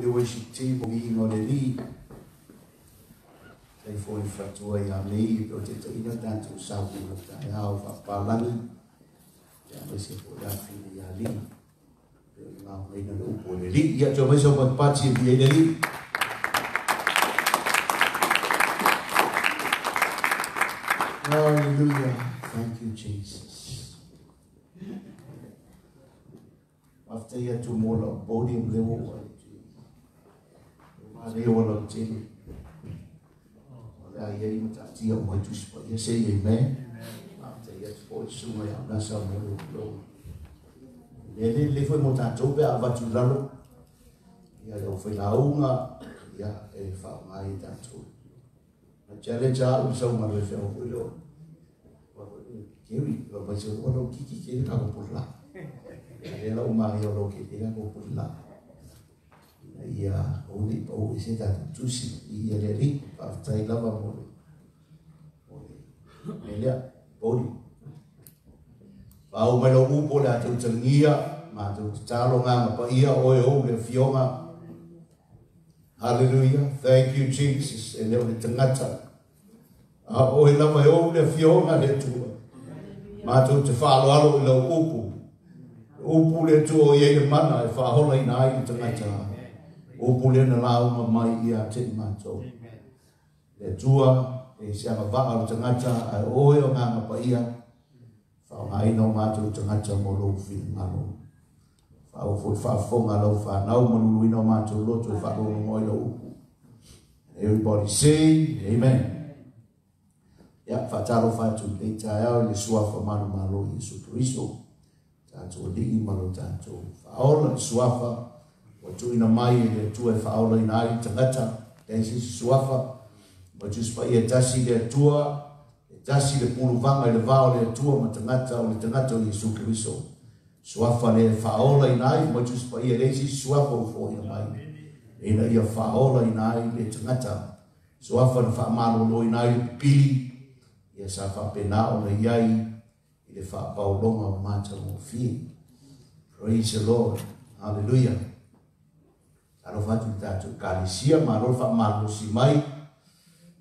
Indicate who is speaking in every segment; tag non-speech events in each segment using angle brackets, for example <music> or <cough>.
Speaker 1: le wai si te mo i ngore li. Tei fo i fatua i a mei, o te te ina tantu sau i o ta e au fa palani. Te a mese fo i a fini i a li. Te o ngā mei na le. Ia le. Hallelujah. Thank you, Jesus. After you to more of body of the world. Ma le o lo tele. Ola ye mo ta ti o mo tu spo. Ye say amen. After you to so mo ya na sa mo lo. Le le le foi mo ta to be ava tu lalo. Ya lo foi la unga ya e fa mai ta to. Na chale cha u so ma le fe o lo. Kiri, lo pa se o lo kiki kiri ka ko pula. Ya la uma yo lo ke ka ko pula. Ia o ni pa o se ta tusi i le ri pa tai lava mo o le le o pa o upo la tu tangia ma tu talo nga pa ia o e o le fionga. Hallelujah. Thank you jesus. E o le tangata. A o e lava e o le fionga le tua. Ma tu te falo alo le upo upu le tua o ye mana e fa hola ina ai tangata. O pule na lau ma mai i a te mato. Le tua e se ama vaa o tangata a oe o ngā ngapa ia, whao ngā ina o mātou tangata mo lo fi ngalo. Whao fo wha fonga lo wha nau mo lulu ina o mātou loto e wha lo ngoi lo upu. Everybody say, Amen. Ia whatalo whatu le tai au le suafa manu malo Yesu Christo. Tātou digi malo tātou. Whaola le suafa, o tu ina mai e le tua e whaola ina ai tangata, te hei sisi suafa, ma tu spa e tasi le tua, e tasi le puru vanga i le vao le tua ma tangata o le tangata o Jesu Kiriso. Suafa le e whaola ina ai, ma tu spa i e leisi suafa u fo mai, e na i e whaola ina ai le tangata, suafa na whaamalo ina ai pili, i e sa whapena o le iai, i le whaapau longa o mātau o fie. Praise the Lord. Hallelujah. Alo fatu tatu kalisia malo fa malo si mai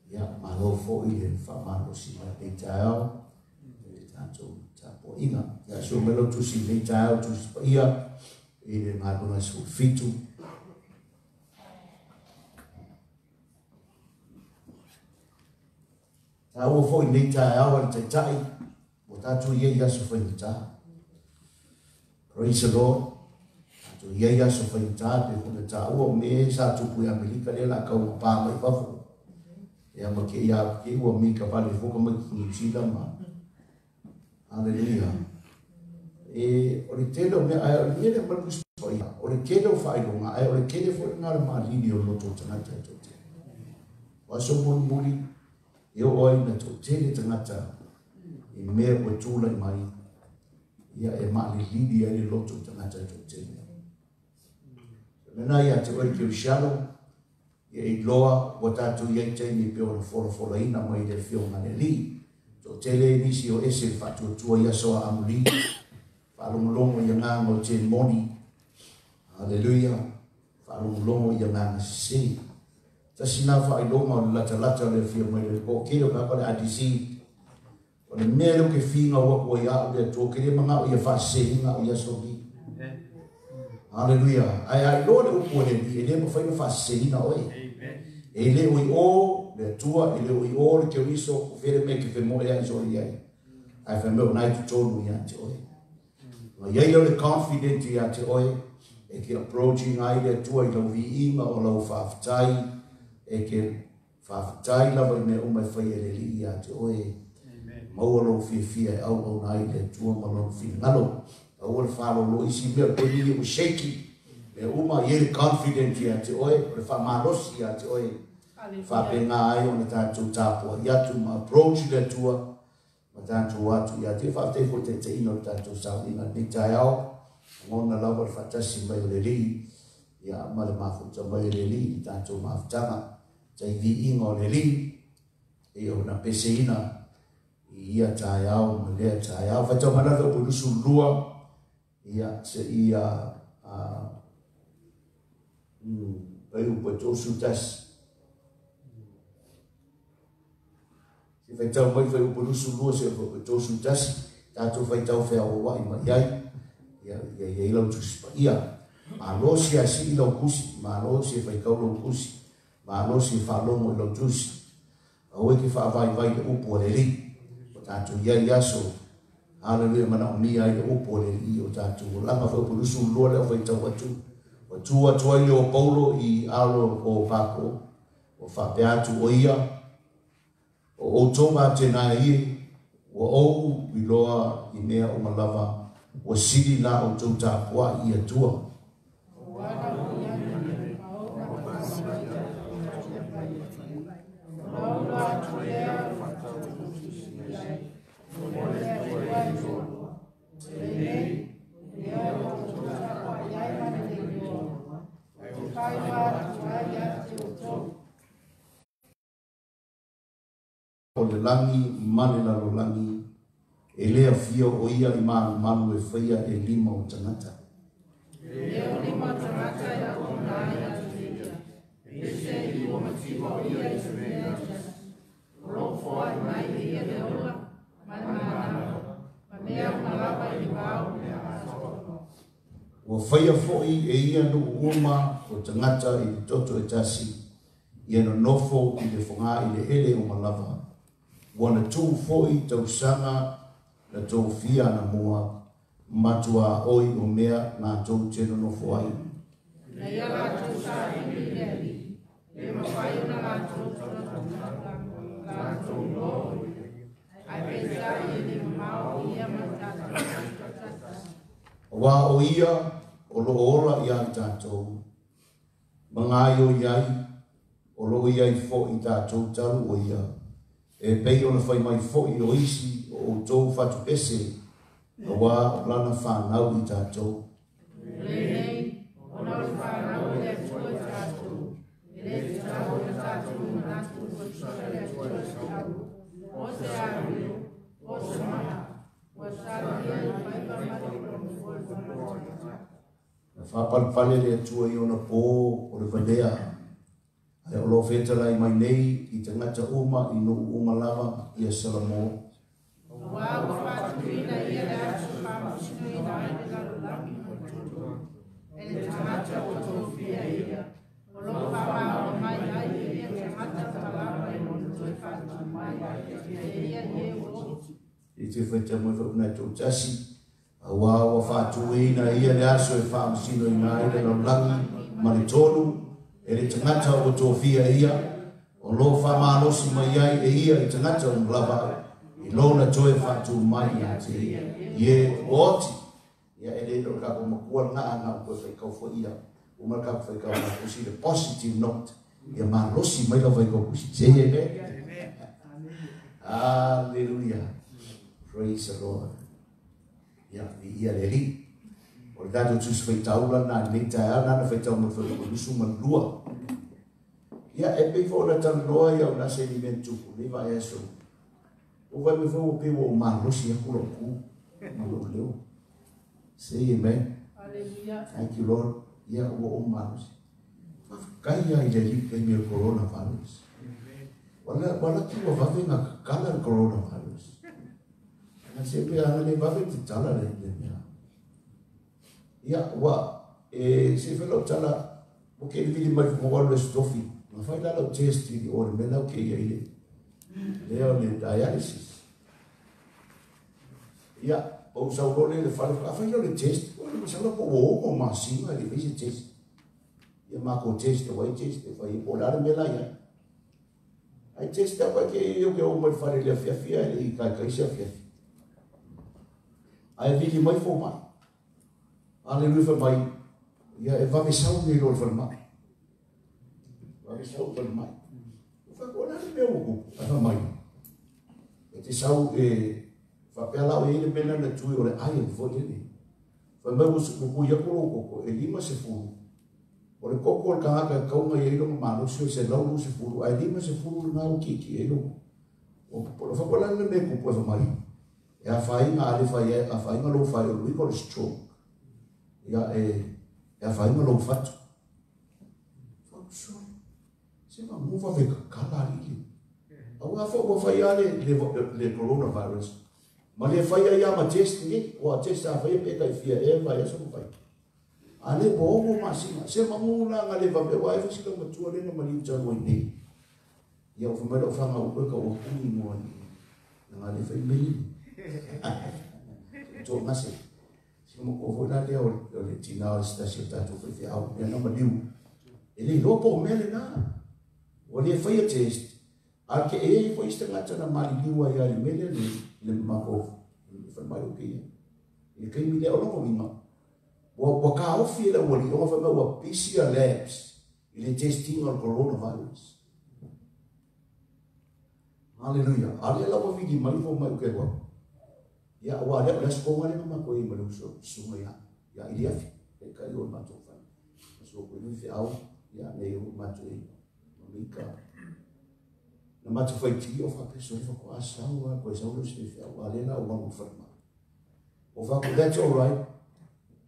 Speaker 1: ya malo fo ile fa malo si mai e e tu si le tu si ia ile malo na su fitu tao fo ile tao al te tai o tatu ye ya so fo ile tao praise the lord tu ia ia so fai ta pe ko ta o me sa tu pu ya melika le la ka o pa mai pa fo ia ma ke ia ke o mi ka vale fo ka mai ni si da ma haleluya e o le tele o me ai o le le ma ku so ia o le ke do fai do nga ai o le ke le fo na ma li ni o lo to tana ta to te. Wa so mo muri e o ai na to tele tana ta e me o tu la mai ia e ma li li ia le lo to tana ta to te Nana ia te oi ki ushalo, ia i loa, wa tātou iei te ni pio na fora fora ina mai le fio ngane li. So tele nisi o ese whatu tua ia soa amuli, whalongolongo ia ngā ngō te moni. Hallelujah. Whalongolongo ia ngā ngā sisi. Ta sina wha i loma o lata lata le fio mai le ko kero ka kore adisi. O le mea lo ke whinga wako i au le tō kere manga o ia whasehinga o ia soki. Hallelujah. Ai ai lo le upo le ni ele mo fai no fa seina oi. Ele oi o le tua ele oi o le ke riso fere me ke mo ya so ia. Ai fe mo nai tu tonu te oi. Ma ia ia le confident te oi e ke approaching ai le tua i lo vi ima o lo fa ftai e ke fa ftai la mai me o mai fai ele li ya te oi. Ma o lo fi fi au au nai le tua ma lo fi ngalo a wal falo lo isi mea peni e usheki, me uma yeri confident i ate oe, le fa marosi i ate oe, fa penga ai o na tātou atu ma approach le tua, ma tātou atu i ate, fa teko te te ino le tātou sāu, i ngat nitai au, ngona le fatasi mai le rii, i a amale mafu ta mai le rii, i tātou mafu tanga, o le rii, e o na pese ina, i ia tāi au, ma lea tāi au, fa tau lua, ia, se ia a, eu patou sutas. Se vai ter mai vai upa nusu lua se vai patou sutas, tatou vai tau fea o wai mai ai, ia ia ilau tusi pa ia. Malo si a si ilau kusi, malo si vai kau lau kusi, malo si whalomo ilau tusi. Awe que whaavai vai le upo ele o tatou ia iaso, Hallelujah, mana o mia i opo le i o tātou. Lama whai upo nusu lua leo fai tau atu. O tua tua i o Paulo i alo o Pako. O whapeatu o ia. O o toma te nā i. O au i loa i mea o malava. O siri la o tau tāpua i atua. O wana le langi mane na lo langi e lea fia o ia i manu manu e whaia e lima o tangata.
Speaker 2: Leo lima tangata ya o nai a tuia. E se i o matiwa o ia i se mea. Rofo ai mai i ia le ora. Mai mana. Ma mea malapa i wau mea asono.
Speaker 1: Ua whaia fo'i e ia no uoma o tangata i toto e tasi. Ia no nofo i le whonga i le ele o malava. Ua na tū fo'i tau sanga na tau fia na mua. Matua oi o mea nā tau tēno nofo ai.
Speaker 2: Na ia la tu sa i ni li. Le mawai na la tu sa la tu lo. Ai pesa i ni mau ia matata.
Speaker 1: Wa o ia o lo ora ia i tātou. Mangai o iai, o lo iai fo i tātou taru o ia e pei ona fai mai foi o isi o outou fatu ese na wā o lana whānau i tātou.
Speaker 2: Whāpalpale le
Speaker 1: atua i ona pō o le vanea. Amen. Ai o loo fenta lai mai nei i te ngata uma i no uma lava i a salamo.
Speaker 2: Wa patrina i a rātu pāmasuna te lalu laki o tūtua. E le i a. O loo pāpā o mai ai e i i mōna tōi fātu mai ai e
Speaker 1: i e le tangata o tō fia ia, o lo whamalosi mai ai e ia i tangata o mlava, i lona toe whātu mai i te ia. Ie oti, ia e le no ka ko makua ngā ngā koe whaikau fo ia, o mara ka whaikau ngā kusi le positive note, ia malosi mai la whaikau kusi, te he me. Hallelujah. Praise the Lord. Ia, ia le ri. O le tātou tūsi whai taula nā nei tai ana na whai taula whai nusu man lua. Ia, e pei fo na tana loa ia o na se ni men tupu, le vai eso. O vai me fo o pe o ma losi a kula ku. Ma lo leo. Say amen.
Speaker 2: Aleluia.
Speaker 1: Thank you Lord. Ia o o ma losi. Kai ia i le li pe me o coronavirus. Wala, wala ki wa vave ngā kala coronavirus. Na se pe ana le vave te tala le le mea. Ia wa e se fe lo tala o ke le vili mai mo wa le Afai lalo testi o le mena o ke ia ile. Lea o le dialysis. Ia, o sa o le le fale, afai lalo le testi, o le masala po o o masinga le fazer testi. Ia ma ko testi, wai testi, fai o lare mela ia. eu testi apa ke eu ke o mai fale le fia fia, ele i kai kai se fia. Ai viki mai fo mai. Ale eu fa mai, ia. Sau fa mai. Fa ko na me o ko fa mai. E te sau e fa pe la o ile pena na tu o le ai fo le ni. Fa me o su ku ya ko ko ko se fu. O le koko o ka ka ka nga ye lo ma no se se lo se fu. Ai lima se fu na o ki ki e lo. O po fa ko la me ko ko fa mai. E a fai nga ale fai a fai nga lo fai o lui ko le stroke. Ia e e a fai nga lo fatu. se ma mova ve kala ri ki a wa fo wa le le corona virus ma le fa ya ma test ni o a test a fe pe kai fia e fa ya so fa a le bo mo ma si se ma mo na nga le va be wa fo si ka ma tu le no ma li cha mo ni ya o fo ma lo fa ka o ku ni mo ni na nga le fa i me ni to ma se se mo ko vo le o le tina o sta se ta tu fe fia o ya no ma li u Ele mele na, O le fa ya test. A ke e fo ista ngata na mali liwa ya le mele le le mako fa mai o ke. E kai mi le o lo mi ma. Wa wa ka o fi le wali o fa ma wa PCR labs. Ile testing on coronavirus. Hallelujah. Ale la wa vidi mai fo mai ke wa. Ya wa le la sko ngale ma ko i ma lu so so ya. Ya ile afi. E kai o ma to fa. So ko ni fi au ya le o ma to i. Ma mi ka na matu fai ti o fa peso fa ko asa wa ko sa ulo se fa wa le na o wangu fa ma o fa ko that's all right.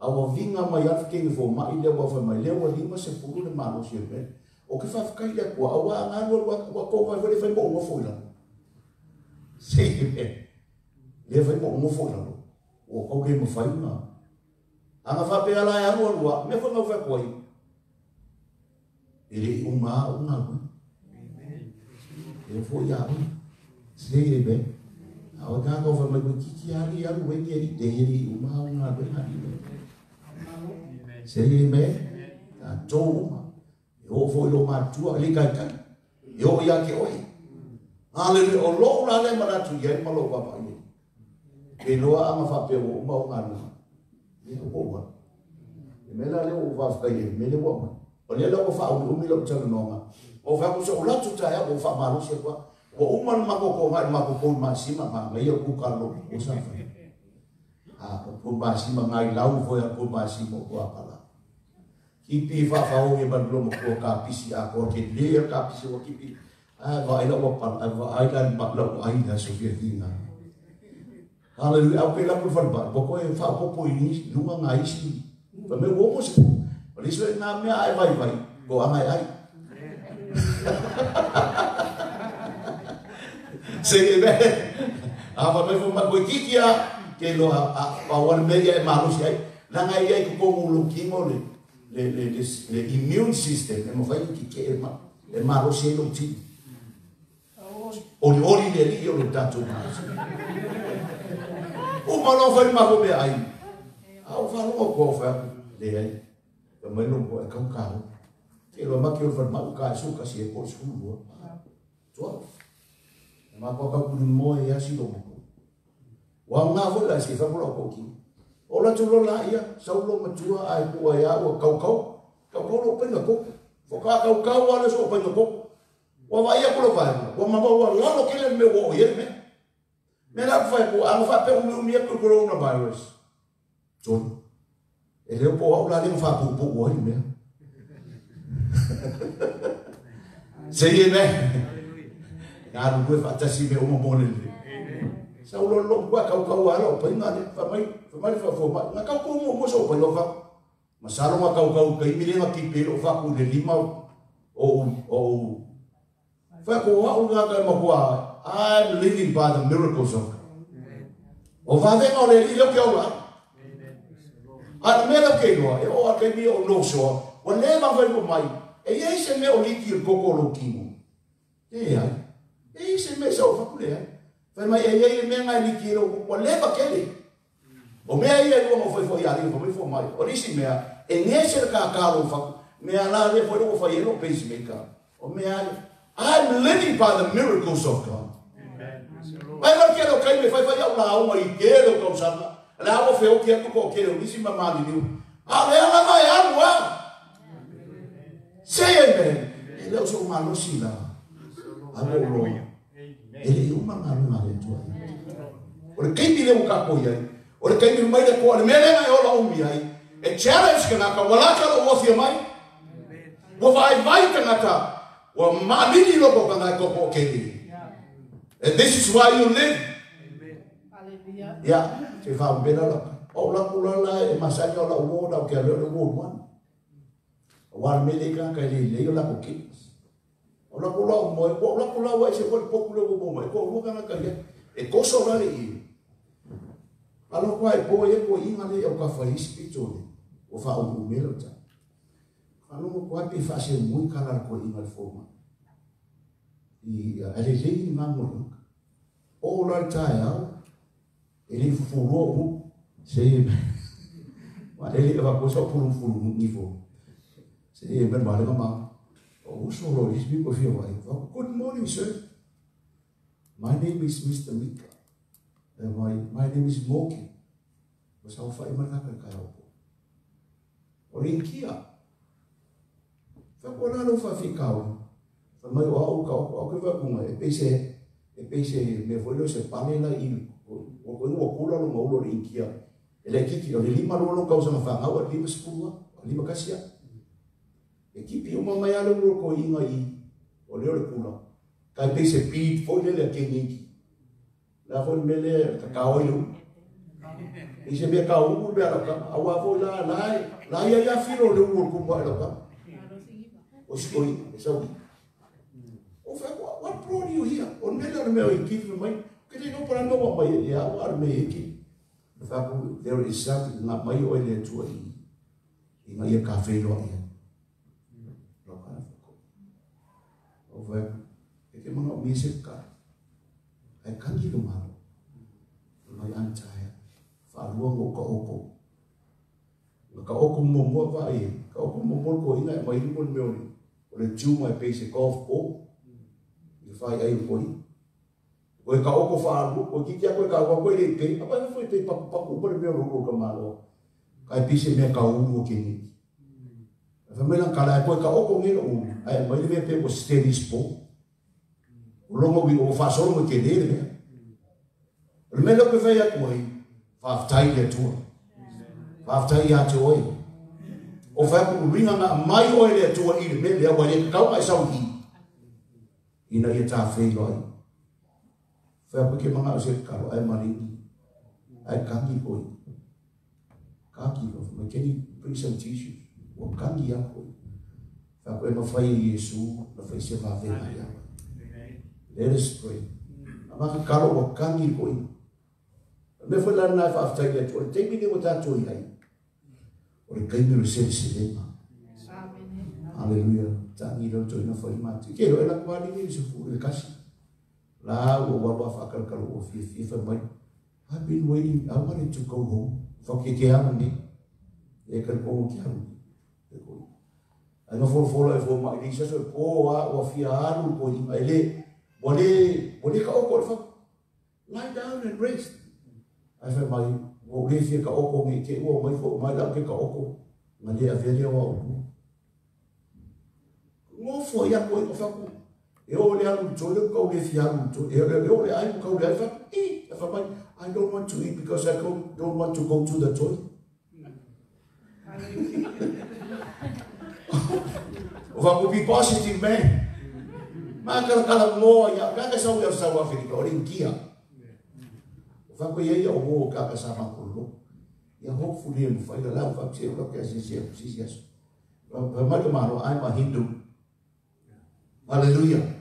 Speaker 1: A wa vinga mai af ke fo ma ile wa fa mai le wa lima se puru le malo se pe o ke fa fa kai le ko a wa nga wa wa ko wa fa mo mo fo la se pe le fa mo mo fo la o ko ke mo fa ma anga fa pe ala ya mo wa me fa ma fa ko i ele o mar o mar ele foi a um se ele bem a outra nova mas o que que ali ali o que ele tem ele o mar o mar bem ali bem se ele bem a tou eu vou lo mar tu ali cá eu ia que oi Aleluia, o louco lá nem para tu, e aí malou para pai. Que não há uma uma uma. E o povo. E melhor eu vou fazer, melhor eu vou fazer. O le lo fa o mi lo cha no ma o fa ko so la tu ta ya o fa ma se kwa o uman ma ko ko ma ma ko ko ma si ma ma ngai ku ka lo o sa fa a ko ko ma si ma ngai lau fo ya ko ma si mo ko apa la ki pi fa fa o e ban lo mo ko ka pi si a ko ke le ka pi si o ki pi a va ila o pa a va ai kan ma lo ai da so fi dinga Hallelujah. Au pe la por fa ba ko e fa ko po ini lunga ngai si. Pa me wo mo si. Pari iso e ngā mea ai vai vai, ko anga e ai. Se ke me, a wha mefu ma koe kikia, ke lo a pawar media e marusi ai, na ngai ai kuko ngulo kimo le, le, le, le, le immune system, e mo fai ki ke e ma, e maro si ai lo tini. Ori ori le li o lo tato ma. O malo fai ma kome ai. A o fai lo ko fa le ai e mai no ko ka ka te lo ma ke o fa ma ka su ka si e ko su lo to ma ko ka ku mo e si lo mo wa nga ho la si fa mo ko ki o la tu lo la ia sa lo ma tu ai ku ya o kau kau kau kau lo pe ko fo ka kau kau wa le so pe ko wa va ia ko lo va wa ma wa la lo ke le me wo ye me. Me la fa ko a fa pe o mi ko lo na virus. Le Ele veio para o lado e falou, pô, pô, olha mesmo. <laughs> Seria, né? Aleluia. Até se vê uma boa nele. Sa ulo lo kwa kau kau alo, pai ngane, famai, famai fa fo, ma kau kau mo mo so pai lo fa. Masalo ma kau kau kai mire ma ki pelo fa ku de lima o o fa ko wa u ga ma kwa. I'm living by the miracles of God. O va ve ma le ilo ke ola. La. A me la ke no e o a ke mi o no so. Wa le ma fa ko mai. E ye se me o li ki ko ko lo ki mo. E ai. E se me sa o fa ku le ai. Fa mai e ye me nga li ki lo o le ba ke le. O me ai e mo foi foi ali, foi foi mai. O risi me e nge se ka ka lo fa. Me ala le foi lo fa ye lo pacemaker. O me ai I'm living by the miracles of God. Ai lo ke lo kai me fai fai au la au mai ke lo ko sa. La au fe o ke ko ke lo risi ma ma ni. A le ala mai anu wa. Say amen. Ele o so ma lo si la. Amo lo. Ele o ma ma lo ma le tua. O le kai le o ka ko ia. O le kai mai le ko le mele o la o mi ai. E challenge ka na ka wala ka lo o fi mai. Wo vai vai ka na ka. Wo ma ni lo ko ka na ko ko ke ni. And this is why you live.
Speaker 2: Hallelujah.
Speaker 1: Ya, te whaambera laka. O la kula la e masai o la uoda o ke aleo le uo mwana. O wala meleka kai le la koki. O la kula o moe, o la kula wai se wale poku le uo moe, o luka na kai e koso rare i. Alo kwa e poe e poe inga le au ka whaisi o wha o umelo ta. Alo kwa pe whase mui kala ko inga le fōma. I alelei. O la ele furo mu se ma ele va ko so puru furu ni fo se e ben ba le ma o so lo is bi ko fi good morning sir my name is mr mika and my my name is moki mas au fa ima ka ka o o rin kia fa ko na lo fa fi ka o fa mai o au ka o ke va ku e pe se e pe se me lo se panela i o ko no kula lo mo lo rin kia ele kiki o le lima lo lo kausa ma fa ngau lima sepulua o lima kasia e kipi o mama ya lo ko inga i o le o le kula kai pe se pi fo le le ke niki la fo mele ka ka o lu i se me ka u be ala ka a wa fo la la la ya ya filo le u ko ba ala ka o skoi e sa o fa what brought you here o mele o me o kipi mai Kiri no pora no mai e ia o ar mei eki. Me whaku, there is something ngā mai o ele tua i. I mai e ka whenua ia. Rau kāna whako. O vai, e ke mana o mese ka. Ai kangi ke mana. O mai antaia. Whārua ngō ka oko. Ngā ka oko mō mua vai e. Ka oko mō mō ko ina e mai hirimon meoni. O le tiu mai pēse golf ko. Ngā whai ai o koi. o e ka oko whaaru, o e kiki ako e ka oko koe rei pei, a pahi fwoi tei paku paku upare mea roko ka malo, ka e pise mea ka uru o ke ni. A fa mela kala, e ka oko ngero uru, a e maile mea pei o steady o longo wi o wha soro mo ke nere mea. Rume mela koe fai atu oi, whaaftai le tua, whaaftai atu oi. O fai aku ringa na mai oi le tua i le mele, a wale kau mai sau ki. Ina ia ta fei loi. Ina ia ta fei. Apa ke mga ose karo ai maringi. Ai kangi koi. Kangi lo. Mai keni bring some tissues. O kangi koi. Fai apa ma fai Yesu. Na fai se va vena ya. Let us pray. Ama ka karo o kangi koi. Me foi lá na afta ya tu. Te mi ni o ta tu ai. O le kai mi lo se se le ma. Hallelujah. Tangi lo tu na fai mati. Ke lo ela kwani ni se fu le kasi. La o wa wa fa kal kal o fi fi fa mai. I've been waiting. I wanted to go home. Fa ke amo ni. E kal ko ke amo. E ko. Ai no for for e for mai ni sa so ko wa wa fi alu ko i mai le. Bole bole ka o ko. Lie down and rest. Ai fa mai o le fi ka o ko ni ke o mai fo mai la ke ka o ko. Ngali a vele e o le alu to le ko le fi alu to e le o le ai ko le fa e fa mai I don't want to eat because I don't, don't want to go to the toilet. <laughs> ko be positive man. Ma ka kala mo ya ka ka sa wa sa wa fi ko rin kia. Fa ko ye ya o ka ka sa ma ko lo. Ya hopefully mo fa la fa se ko ka se se se se. Pa ma ma no I'm a Hindu. Hallelujah.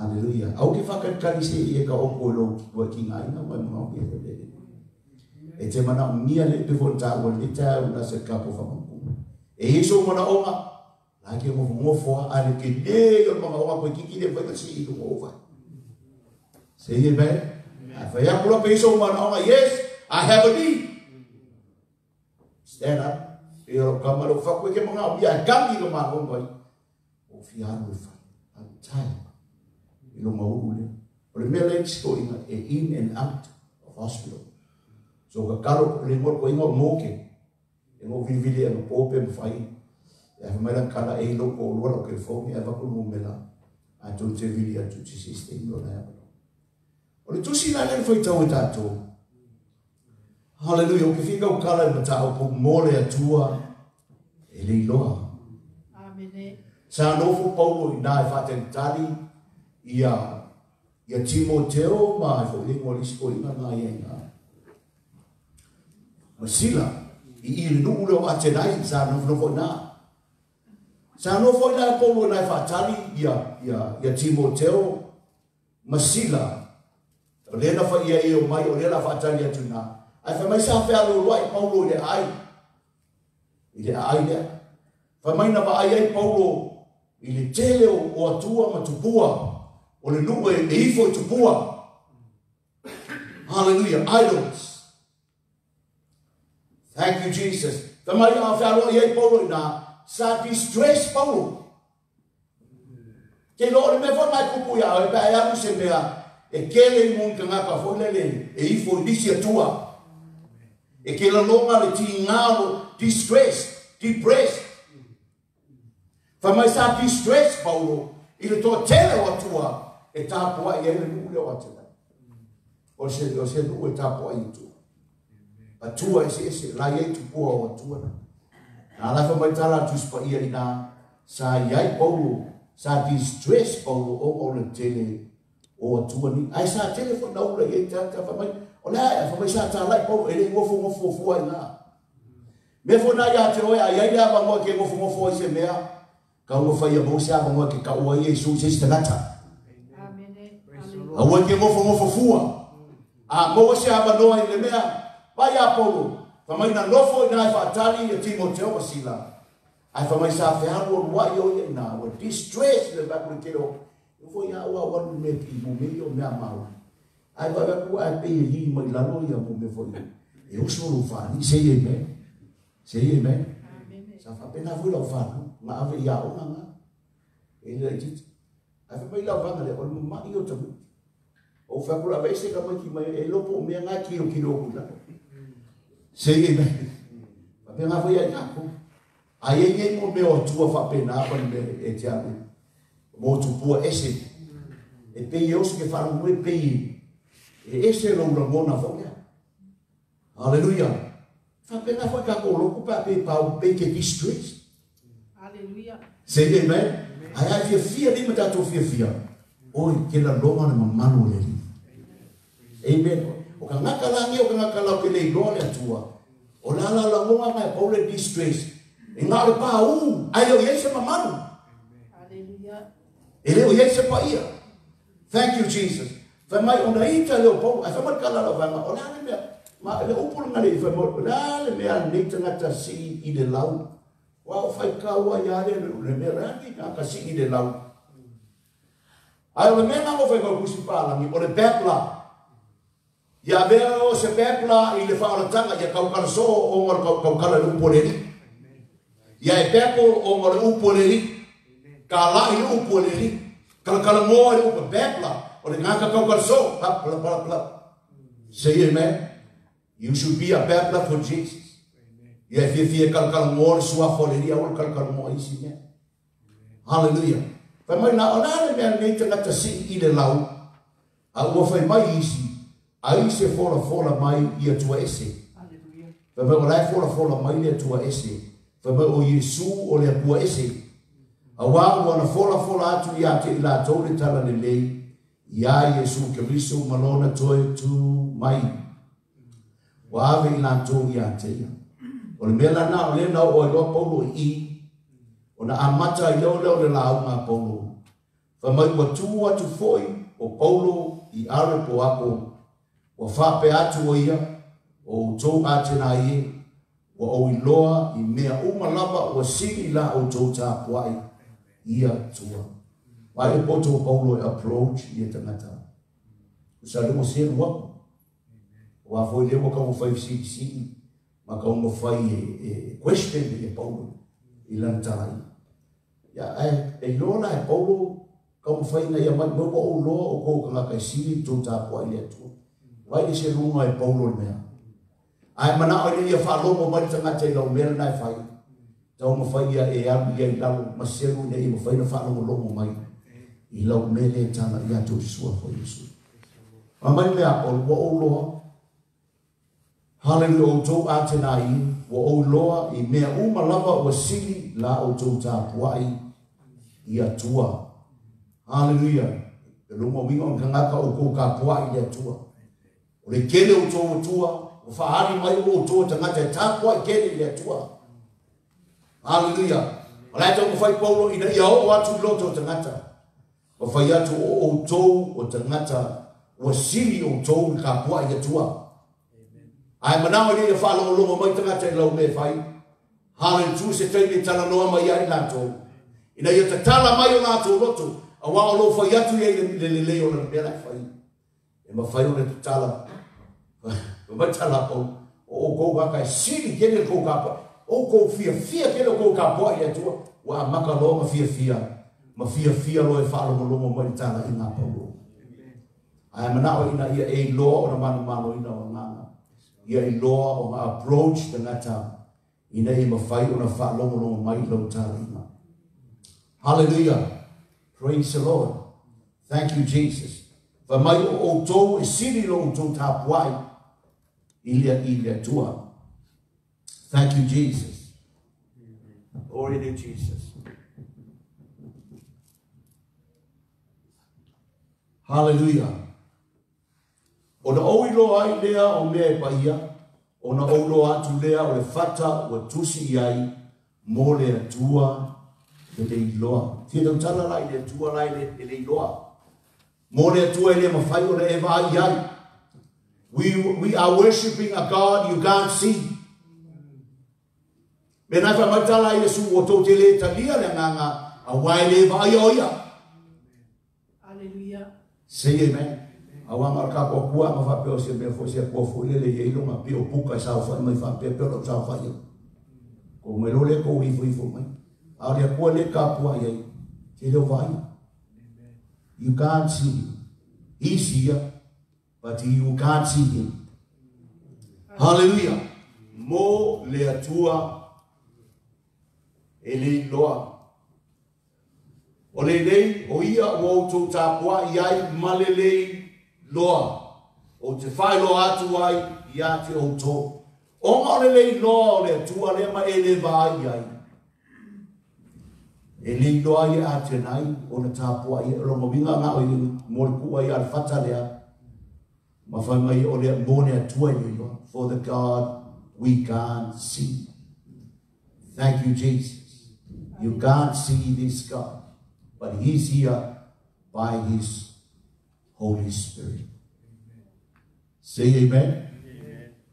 Speaker 1: Haleluya. Au ki fakat kali se ka opo lo wa ki nga ina ma ma mia ne e te mana mia le pe fon ta wa le ta una se ka po fa mo e hiso mo na onga la ke mo mo fo a le yo ma wa ko ki ki le fa si ko mo fa se ye be a ya ko pe hiso mo na onga yes i have a need stand up e ro ka ma fa ko ke mo nga bia gangi lo ma ko o fi a lo fa a time i ngā hūle. O le mea lei e in and out of hospital. So ka karo ko le ngor ko inga o mōke, e ngō vivili anu pope mu fai e hawa mai rang kala e i loko o luara o kei whōmi, e wako mō te vili atu ti si ste ingo. O le tusi nā ngai whaitau i tātō. Halleluja, o ke whika o kala e matau po mōre atua, e le iloa.
Speaker 2: Amen.
Speaker 1: Sa anofo paulo i e whātai tāni, ia ia timoteo ma e foʻilega o le isikoʻiga gaiaiga ma sila i ilinuu leo atenai sa nofonofoʻina sa nofoʻina e polu ena e faatali ia ia ia timoteo. Ma sila o lē na faia i o mai o lē la faatali atuna ae faimai sa fealoloa i paulo i le ai i le aai lea faimai na vaai ai paulo? I le tele o atua ma tupua O le nuwe e ifo i tupua. Hallelujah. Idols. Thank you, Jesus. Ta mai a whea roi e polo i nā. Sa di stress pau. Ke lo ore me fo mai kupu ia. E pa e aku se mea. E kele i mun ka ngā. E ifo i disi atua. E ke la longa le ti. Distress. Depressed. Fa mai sa di stress pau. I le tō tele o atua. E tāpua i ele nuu leo atua. O se o se nuu e tāpua i tu. Atua e se ese la ye tu pua o atua. Na la fa mai tala tu spa ia ina sa iai paulo sa distress paulo o o le tele o atua ni. Ai sa tele fo na ula ye ta ta fa mai o la fa mai sa ta lai paulo e le ngofo ngofo fua ina. Me fo na ya te oia iai le ava mo ke ngofo ngofo i se mea ka ua fai a mose ava ngoa ke ka ua i Yesu se stangata.
Speaker 2: Amen.
Speaker 1: A ua ke ngofo ngofo fua. Ah, a mose ava noa i le mea, vai a polo. Fa mai na nofo i nai whaatali i Timoteo wa sila. Ai fa mai sa whehanu o wai o i na, wa distress le vaku le kero. I fo ia ua wanu me ki mu me o mea mau. Ai va vaku ai pe i hi mai lalo i a mu me fo i. E uso lo whani, se i e me. Se i e me. Sa fa pena fu lo whanu. Ma ave ia o nga nga. E le tit. Ai fa mai lau vanga le, o le ma i o tamu. o fa kula vai se kama ki mai e lopo me nga ki o kilo kula. Se ye na pa pe nga fo ya na ko a ye ye mo me o tu fa pe na pa me e ti ape mo tu po ese e pe ye o se fa mo e pe e ese lo lo mo na fo ya haleluya fa pe na fo ka ko lo ku pa pe pa o pe ke district
Speaker 2: haleluya
Speaker 1: se ye na ai fia fia ni mo fia fia Oi ke la longa na mamanu le ni. Amen. O ka ngaka la ngi o ka ngaka la ke le lo le tua. O la la la longa mai po le distress. E ngā le pa u. Ai o yese mamanu.
Speaker 2: Hallelujah.
Speaker 1: E le o yese pa ia. Thank you Jesus. Fa mai ona ita le o po. Ai fa mai kala la vanga. O la le mea. Ma le upul ngale fa mo. La le mea ni tangata si i le lau. Wa o fai kaua ia le le mea rani ka ka si i le lau. Ai o le mea ngamo fai kusi pālangi, o le pepla. Ia vea o se pepla i le whaaratanga, ia kau kala so o ngor kau, kau kala le upoleri. Ia e pepo o ngor upoleri. Ka la i upoleri. Kala kala moa i upo pepla. O le ngaka kau kala so. Ha, pla, pla, pla. Say amen. You should be a pepla for Jesus. Ia fia fia kala kala moa le sua foleri, au kala kala moa isi. Hallelujah. Fa mai na ona le mea nei te ngata si i le lau. A ua fai mai isi. A i se fola fola mai i a tua ese. Fa mai o lai fola fola mai le tua ese. Fa mai o Yesu o le apua ese. A wā ua na fola fola atu i a te ila tau le tala le lei. Ia Yesu ke riso malona toe tu mai. Wa ave i la tau i a te ia. O le mea lana o le na o i loa paulo i i. ona amata i leo leo le la ma Paulo. Fa mai wa tu foi o Paulo i are po ako. Wa fape atu o ia, o tou ate na ie, wa o iloa i mea uma umalaba o sili la o tou ta ia tua. Wa e poto Paulo i approach i e tangata. Usa lumo sienu wako. Wa foi lewa ka mo fai fisi fisi, ma ka mo fai e question e Paulo i lantai. ya ai e lo na e polo ka mo fai ngai mai mo po lo o ko ka nga kai si tu ta po ile tu wai ni se lu ngai polo me ai mana o ile fa lo mo mai tanga te lo me na fai ta mo fai ya e ya ya la mo maseru nei mo fai na fa lo lo mo mai i lo me le tanga ya tu sua fo yesu amai me a polo o lo Hallelujah o tō ātena i wa o loa i mea uma lava o sili la o tō tā puai i atua. Hallelujah. E lungo mingo ang kangaka o kō ka puai i atua. O le kele o tō atua, o whaari mai o tō tangata e tā puai kele i atua. Hallelujah. O lai tō mwhai paulo ina ia o atu loto tangata. O whai atu o o o tangata o sili o tō kā puai i atua. Ai manawa ni fa lo lo mai tanga te lo me fai. Hale tu se te ni tala no mai ai lato. Ina yo te tala mai ona lato roto. A wa lo fa ya tu ye le le le ona le me la fai. E ma fai o te tala. <laughs> O ma tala o o ko ka ka sili ke le ko ka pa. O ko fia fia ke le ko ka po ia tu. Wa maka lo ma fia fia. Ma fia fia lo e fa lo lo mai tala ina pa lo. Ai manawa ina ia e lo ona na manu manu ina ona. Ia i loa o ngā approach te ngata i nei ma whai o na wha longo longo mai lau tāringa. Hallelujah. Praise the Lord. Thank you, Jesus. Wa mai o o tō e siri lo o tō tā puai i lia i lia tua. Thank you, Jesus. Glory to Jesus. Hallelujah. O na oi ai lea o mea e paia, o na lo atu lea o le fata o tusi i ai, mo le atua e le iloa. Tia tau tala lai le atua lai le, le iloa. Mo le atua e le mawhai o le e vai ai. We, we are worshiping a God you can't see. Me nai wha mai tala su o tō te le talia le nganga, a wai le vai oia.
Speaker 2: Hallelujah.
Speaker 1: Say amen. Awa marka ko kua ma fa pe se me se ko fo le le ye ma pe puka sa fa mai fa pe pe sa fa yo. Ko me lo le ko i fo i fo mai. A le ko le ka kua ye. Te lo vai. You can't see him. He's here, but you can't see him. Hallelujah. Mo le atua e loa. O le lei, o ia o tō tāpua i ai malelei loa. O te whai loa atu ai i a te o tō. O ngā le lei loa o le atua le ma e le vai ai. E lei loa i a te nai o na tāpua i rongo winga ngā o i mōre kua i al whata lea. Ma whai mai o le mōne atua i le loa. For the God we can't see. Thank you, Jesus. You can't see this God, but He's here by His Holy Spirit. Say amen.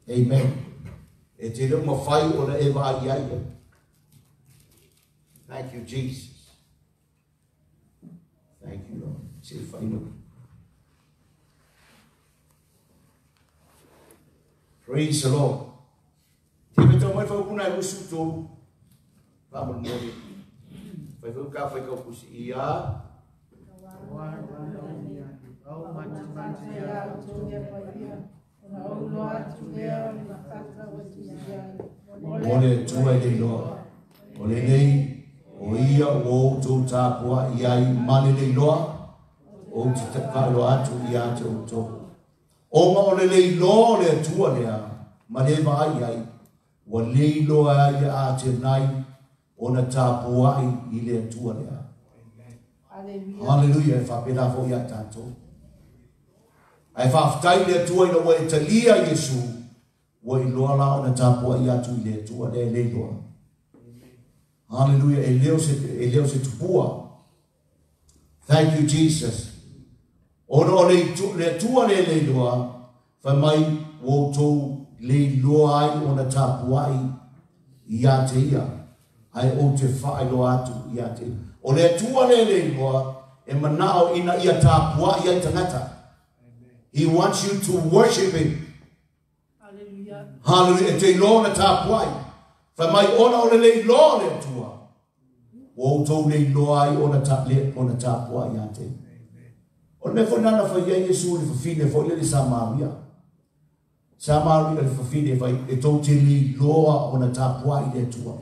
Speaker 1: Amen. Mawhai o na e wā i. Thank you, Jesus. Thank you, Lord. Se whai no. Praise the Lord. Te me tau mai whau kuna e usu tō. Vamos, mori. Whai whau ka whai kau kusi i a. au
Speaker 2: mata mata ia au tūnia pai ona au noa tu mea o ni makata o ti iai.
Speaker 1: Tua i loa, o le nei, o ia o outou tāpua ai mane nei loa, o te tapalo atu i ate o tōku. O ma o le nei loa le atua lea, ma le ma ai ai, wa nei loa ai a te nai, o na tāpua i le atua lea. Hallelujah, e whapena fo i a tātou ai fa ftai le tua ina wa italia yesu. Wa ino ala ona tapo ia tu le tua le le do haleluya e leo se e tupua. Thank you jesus. Ona ole tu le tua le le do fa mai to le lo ai ona tapo ai ia te ia. Ai o te fa ai lo atu ia. Te ona tua le le do e manao ina ia tapo ia tangata. He wants you to worship him.
Speaker 2: Hallelujah.
Speaker 1: Hallelujah. Te loa na tāpua ai. Wha mai ona o le le loa le tua. O tō le loa ai o na tāpua o na tāpua i a te. O me whanana wha ia Yesu le whawhine wha ia le Samaria. Samaria le whawhine wha e tō te li loa o na tāpua i le tua.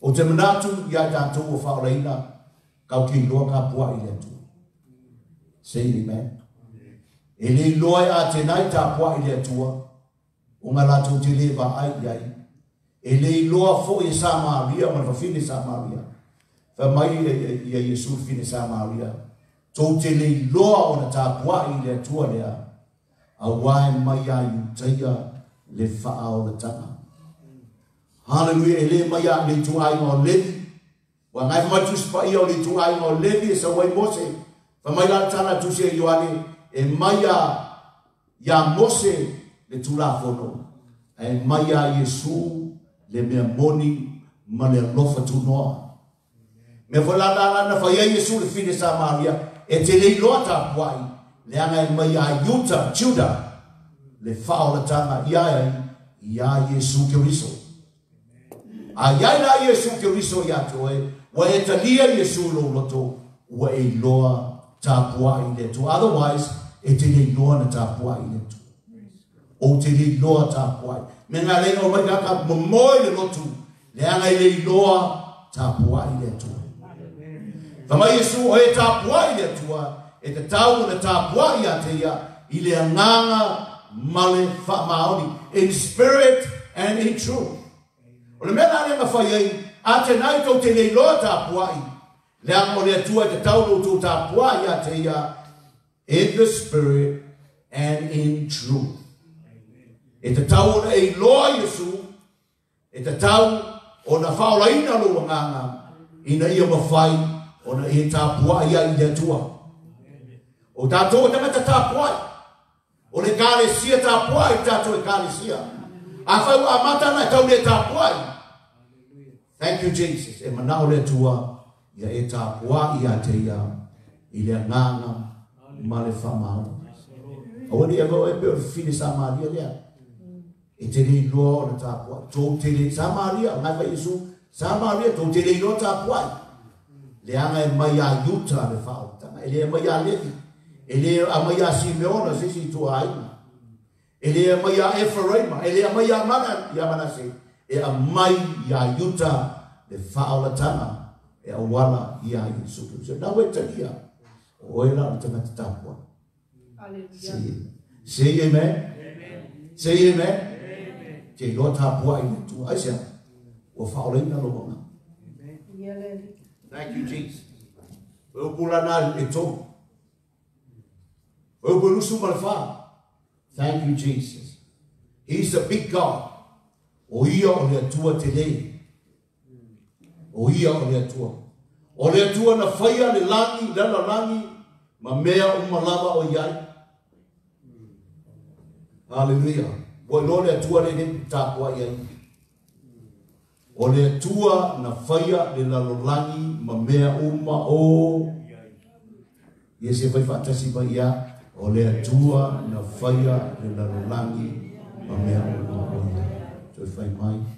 Speaker 1: O te manatu i a tātou o whaoreina, kau ki loa ka pua i le tu. Say amen. E le loa a te nai ta pua i le atua. O ngā lātou te le ba ai i ai. E le loa fo i sa Maria, ma fa fine sa Maria. Fa mai i a Yesu fine sa Maria. Tau te le loa o na ta pua i le atua lea. A wae mai a yu le faa o le tanga. Hallelujah, e le mai a le tu ai ngā levi. Wa ngai fa tu spa i o le tu ai ngā levi e sa wai mose. Fa mai la tana tu se i wane e mai a mose le tu la fono. E mai le mea moni ma le lofa tu noa. Me fa la la la na fa ia Yesu le fine sa Maria e te le loa ta puai. Le anga e mai a Juda, le fao la tanga ia e ia Yesu Kiriso. A ia na Yesu Kiriso ia toe, wa e talia Yesu lo loto, wa e ta puai oh, le tu. Otherwise, e te le loa na ta puai le tu. O te le loa ta puai. Me ngā lenga o mai kaka mamoi le lotu, le anga i le loa ta puai le tu. Tama Yesu o e ta puai le tua, e te tau na ta puai a te ia, i le anganga male fa maoni, in spirit and in truth. O le mea mawhai ei, a te nai te nei loa ta puai, anga o le tua te tau lo tu ta puai a te ia, in the spirit and in truth. E te tau na e loa Yesu, e te tau o na whaolaina lo nganga, ina ia mawhai, o na e ta puai a i le tua. O tātou o tangata tā puai. O le kāle sia tā puai, tātou e kāle sia. A whau a matana e tau le tā puai. Thank you, Jesus. E manao le tua, ia e tā puai a te ia, i le nganga, ma le whamau. A wani e peo le sa Maria lea. E te le loa o le tā puai. Tō te le sa Maria, ngai wa Yesu, sa Maria, tō te le loa tā puai. Le anga e mai a yuta le whao. E le mai a levi. E le a mai a Simeona, se si tua aina. E le a mai a Ephraima. E le a mai a mana, ia mana se. E a mai a yuta le whao la tanga. E a wala i a Yesu. So na we talia. O e la o tanga te tapua.
Speaker 2: Hallelujah.
Speaker 1: Say amen. Say amen. Te lo tapua i le tu. Aisia. O whao la ina lo wanga.
Speaker 2: Ia
Speaker 1: Thank you, Jesus. O pula na e tō. O pulu suma le wha. Thank you, Jesus. He's a big God. O ia o le atua te le. O ia o le atua. O le atua na faia le lagi lana langi, ma mea o malama o iai. aleluia ua lo le atua le tapuaʻi ai. O le atua na faia le lalolagi ma mea uma o Ia se fai faatasi mai ia o le atua na faia le lalolagi ma mea uma o ia. toe fai mai.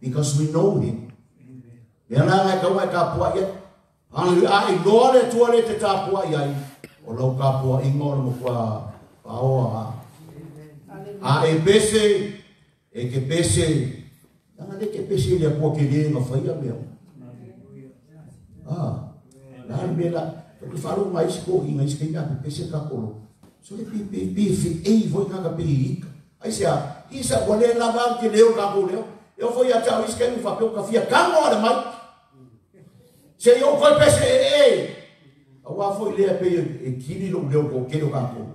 Speaker 1: because we know him. Me ana ngai kau mai ka puai hallelujah, a i loa le atua le te tā puai ai, o lau ka puai ingo le mo kua paoa a. A e pese, e ke pese, Nanga le ke pese le kua ke le ma fai mea. Ah, la me la, eu vou ia tchau isso que não papel que fia agora mas se eu vou pensar ei o avô ele é bem aquele não deu com aquele cantor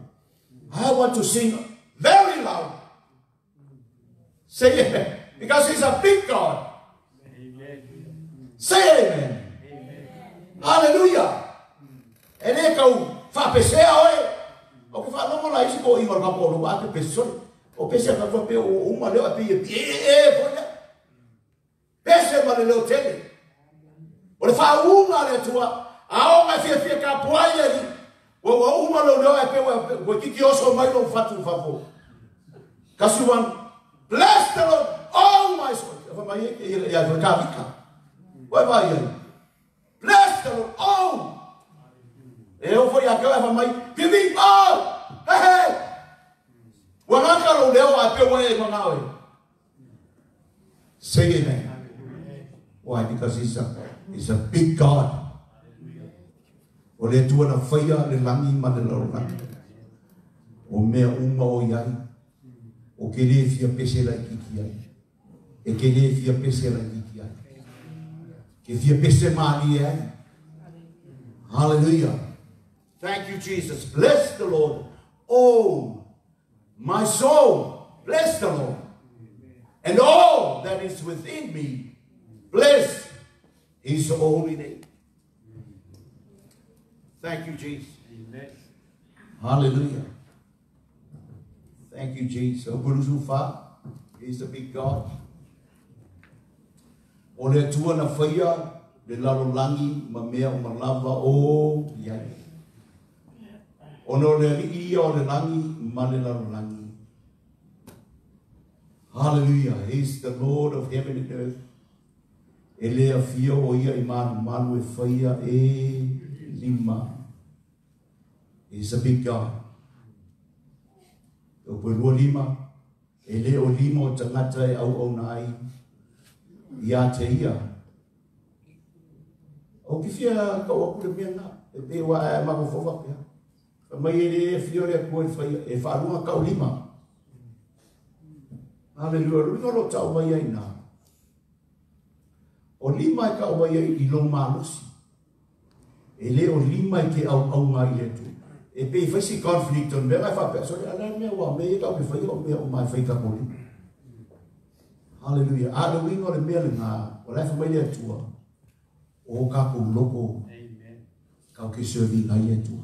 Speaker 1: I want to sing very loud say amen because he's a big God say amen Aleluia. Ele é que o fapesea oi. O que fala, vamos lá, isso que eu ia para o Paulo, a pessoa. O pessoa vai fazer uma leva, e foi, né? Fo ya. Pese ma leo tele. O le fa uma le tua Ao nga fia fia ka puai e li. Wa wa uma lo lo e pe wa wa kiki oso mai lo fatu fafo. Kasuan, bless the Lord, oh my soul. Fa mai e e ya ka vika. Wa vai e. Bless the Lord, oh. E o foi a ka fa mai, give me oh. Hey hey. Wa nga ka lo leo a pe wa e mga. Say amen. Why? Because he's a, he's a big God. O le tua na whaia le langi ma le lau langi. O mea uma o iai. O ke fia pese la kiki ai. E ke le fia pese la kiki ai. Ke fia pese maali ai. Hallelujah. Thank you, Jesus. Bless the Lord. Oh, my soul. Bless the Lord. And all that is within me. Bless his holy name. Thank you, Jesus. Hallelujah. Thank you, Jesus. Oh, o Buruzufa, he's the big God. O le tua na whaia, le laro langi, ma mea o malava o iai. O no le li ia o le langi, ma le laro langi. Hallelujah. He's the Lord of heaven and earth. e lea fia o ia i manu manu e whaia e lima. He's a big guy. O pērua lima, e lea o lima o tangata e au au nai, i te ia. O ki fia ka wakura mea nga, e te wa e mako fofa pia. Ka mai e lea fia rea kua e whaia, e wharunga ka o lima. Hallelujah, rungaro tau mai ai nga. O lima e ka o mai ai i lo manusi. E le o lima i ke au au ngai le tu. E pe i whaisi conflict on mea, ngai whapea, so le ala mea wa mea i kau ke whai o mea o mai whai ka kori. Hallelujah. Ada wingo le mea le ngā, o lai whamai le atua. O ka kou loko, kau ke servi ngai e tua.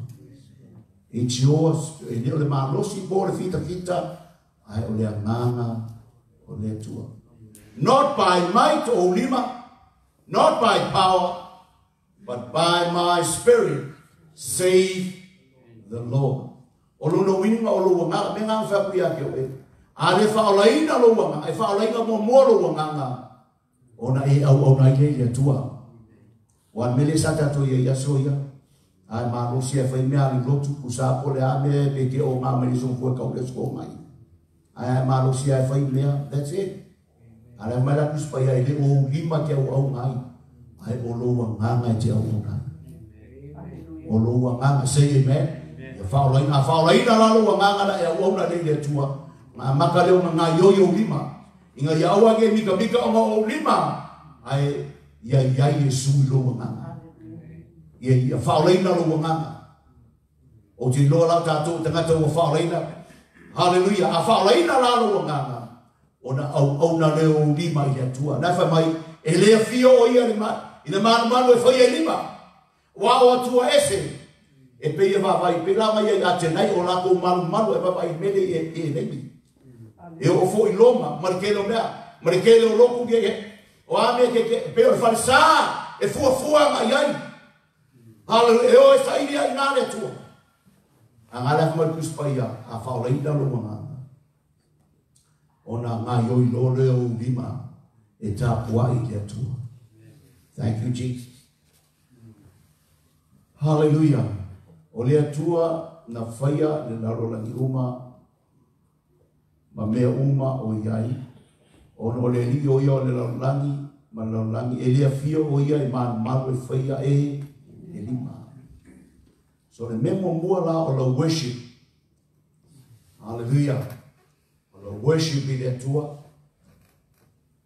Speaker 1: E tioa, e leo le manusi po le fita fita, ai o le anganga, o le atua. Not by might o lima, not by power, but by my spirit, save the Lord. O luna winga o lua ngā, me ngā whaku ia ke oe. A le whaolaina lua ngā, e whaolaina mo mua lua ngā ngā. O na e au au nai le atua. Wan mele sata to ia ia so ia. Ai mā rosi e whai mea li lotu kusa po le a me pe te o ngā mele so kua kau le sko mai. Ai mā rosi e whai mea, that's it. Ala mai la kuspa ya ile o lima ke au au mai. Ai o lo wa nga te au ona. O lo wa nga nga se me. Ya fa ola ina fa ola ina la lo wa nga la ya au na le ya tua. Ma maka ka le nga yo yo lima. Inga ya au ge mika mika o mo lima. Ai ya ya ye su lo wa nga. Ya ya fa ola ina lo wa nga. O te lo la ta tu te nga te wa fa. Hallelujah. A fa ola la lo wa nga ona au au na leo lima ya tua Na fa mai e lea fio o ia lima. Ina manu manu e fai e lima. Wa o tua ese. E pe ia va vai pe la mai ia te nai o lako manu manu e va vai mele e e nemi. E o fo i loma, marikele o mea. Marikele o loku ke. O ame ke ke pe o falsa e fua fua mai ai Hallelujah. E o e sa ili ai nane tua. Angala kuma kuspa ia. A faulaida lo mga ona ngā yoi lo leo lima e tā pua i te atua. Thank you, Jesus. Hallelujah. O le atua na whaia le larolangi uma ma mea uma o iai. O no le li o ia o le larolangi ma larolangi e lea fio o ia i maa maru e whaia e e lima. So le memo mua la o la worship. Hallelujah. The worship in that tour.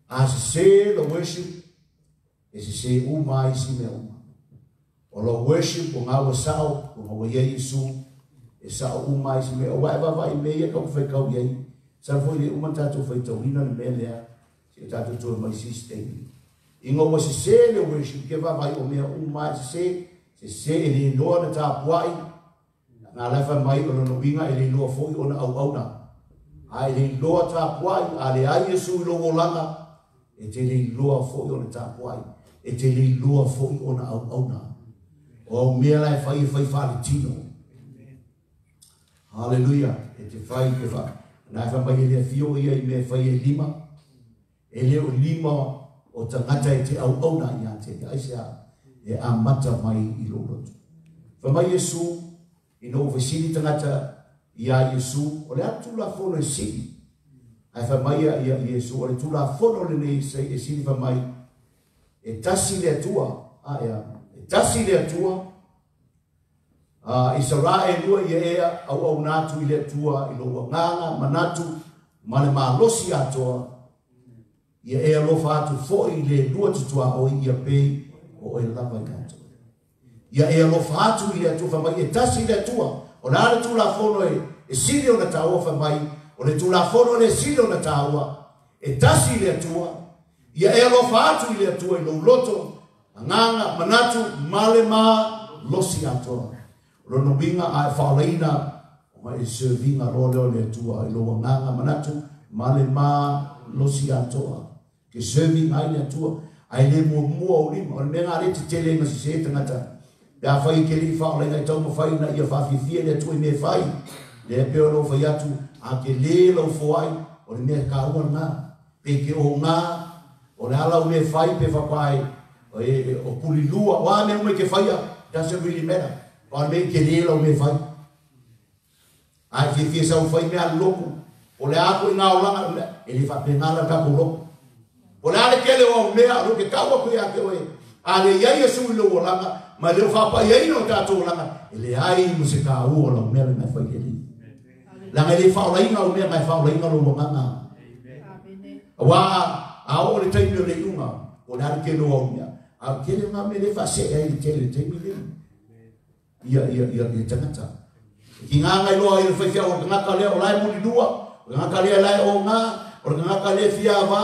Speaker 1: As se say the worship, is se say uma i si me uma. O lo worship o ngā wasau, o ngā wa iei isu, e sa uma i si me, o wai wawa i me ia kau whai kau iei. Sa fo i uma tātou whai tau hina le me lea, se tātou tō mai si stegi. Ingo wa se se le worship, ke wawa i o mea uma i se se, se se e le loa na tā puai, ngā lefa mai o no winga e le loa fo i o na au au na ai le loa tā puai, a le ai Yesu i longo langa, e te le loa fo i o na tā e te le loa fo i o na au au na. O mea lai fai e fai fai tino. Hallelujah. E te fai ke wha. Nā wha mai le lea fio ia i me fai e lima. E leo lima o tangata e te au au na ia te ai aisea e a mata mai i lo roto. Mai Yesu i no vesini tangata ia Yesu o le atu la fono e sini. Ai fa mai a ia Yesu o le tu la fono le nei se e sini fa mai e tasi le atua a ea e tasi le atua uh, i sa e lua ia ea au au natu i le atua i lo nganga manatu ma le malosi atoa ia lo alofa atu fo i le lua tutua o ia pei o e lava i atu. Ia e alofa atu i le atua fa mai e tasi le atua O nā le tūlā e, e sili o na tāua wha mai, o le tūlā whono e sire o na tāua, e tasi i le atua, i a ea lofa atu i le atua i lo loto, a manatu, male mā, losi atua. O rono binga a e o mai e servinga role o le atua, i lo ngānga, manatu, male mā, losi atua. Ke servinga i le atua, a e le mua mua o lima, o le mea reti tele ima si se e tangata, Ya fai ke li fa ola ngai tau mo fai na ia fa fi fi le tu me fai. Le pe ola fai atu a ke le lo fai o le me ka ua na. Pe ke o na o le ala me fai pe fa pai o e o puli lua wa me me ke fai ya se vi mera. Pa me ke le lo me fai. A fi fi sa fai me al loku. O le aku ina ola ele le fa pe na la ka bulo. O le ala ke le o me a lo ke ka ua ya ke o e. A le ya yesu lo ola ma leo fa pa ye no ta to la e le ai mo se ka u o lo me le mai fa ye ni le fa o lai mai fa no lo mo ma a o le tei le yuma o na ke no o mia a ke le ma me le fa se e le tei le tei le. Ia ia ia ia tangata. Ki nga ngai loa ia fai fia o nga ka lea o lai mo ni dua o nga lea lai o nga o nga lea fia va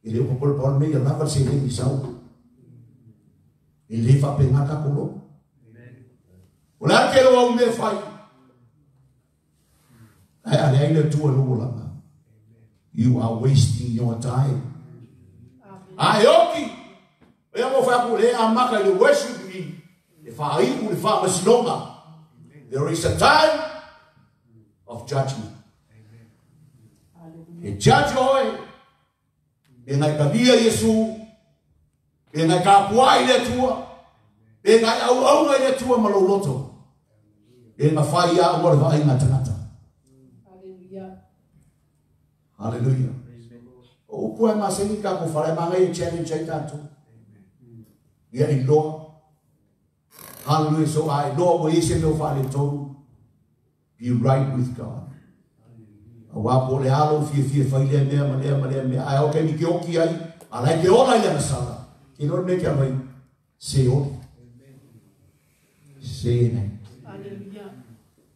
Speaker 1: ele o popol pol me ia lava se le mi sao le fa kolo. O la ke lo au me fai. Ai ale ai le tua langa. You are wasting your time. Ai oki. E mo fa ku le amaka le worship ni. Le fa ai ku le fa masilonga. There is a time of judgment. E judge oi e ngai ka lia Yesu, ngai ka pua i le tua, e ngai au au ngai le tua malo loto, e ngai whai a ua rwa inga tangata. Hallelujah. O upu e masengi ka ko whare mga i challenge ai tātou. Ia i loa. Hallelujah. So I loa mo ise me o whare tonu. Be right with God. A wā po le alo fia fia whai lea mea ma lea ma lea mea. Ai oke mi ke oki ai. A lai ke ona ia na sala. Amai. Se ori. Se nei.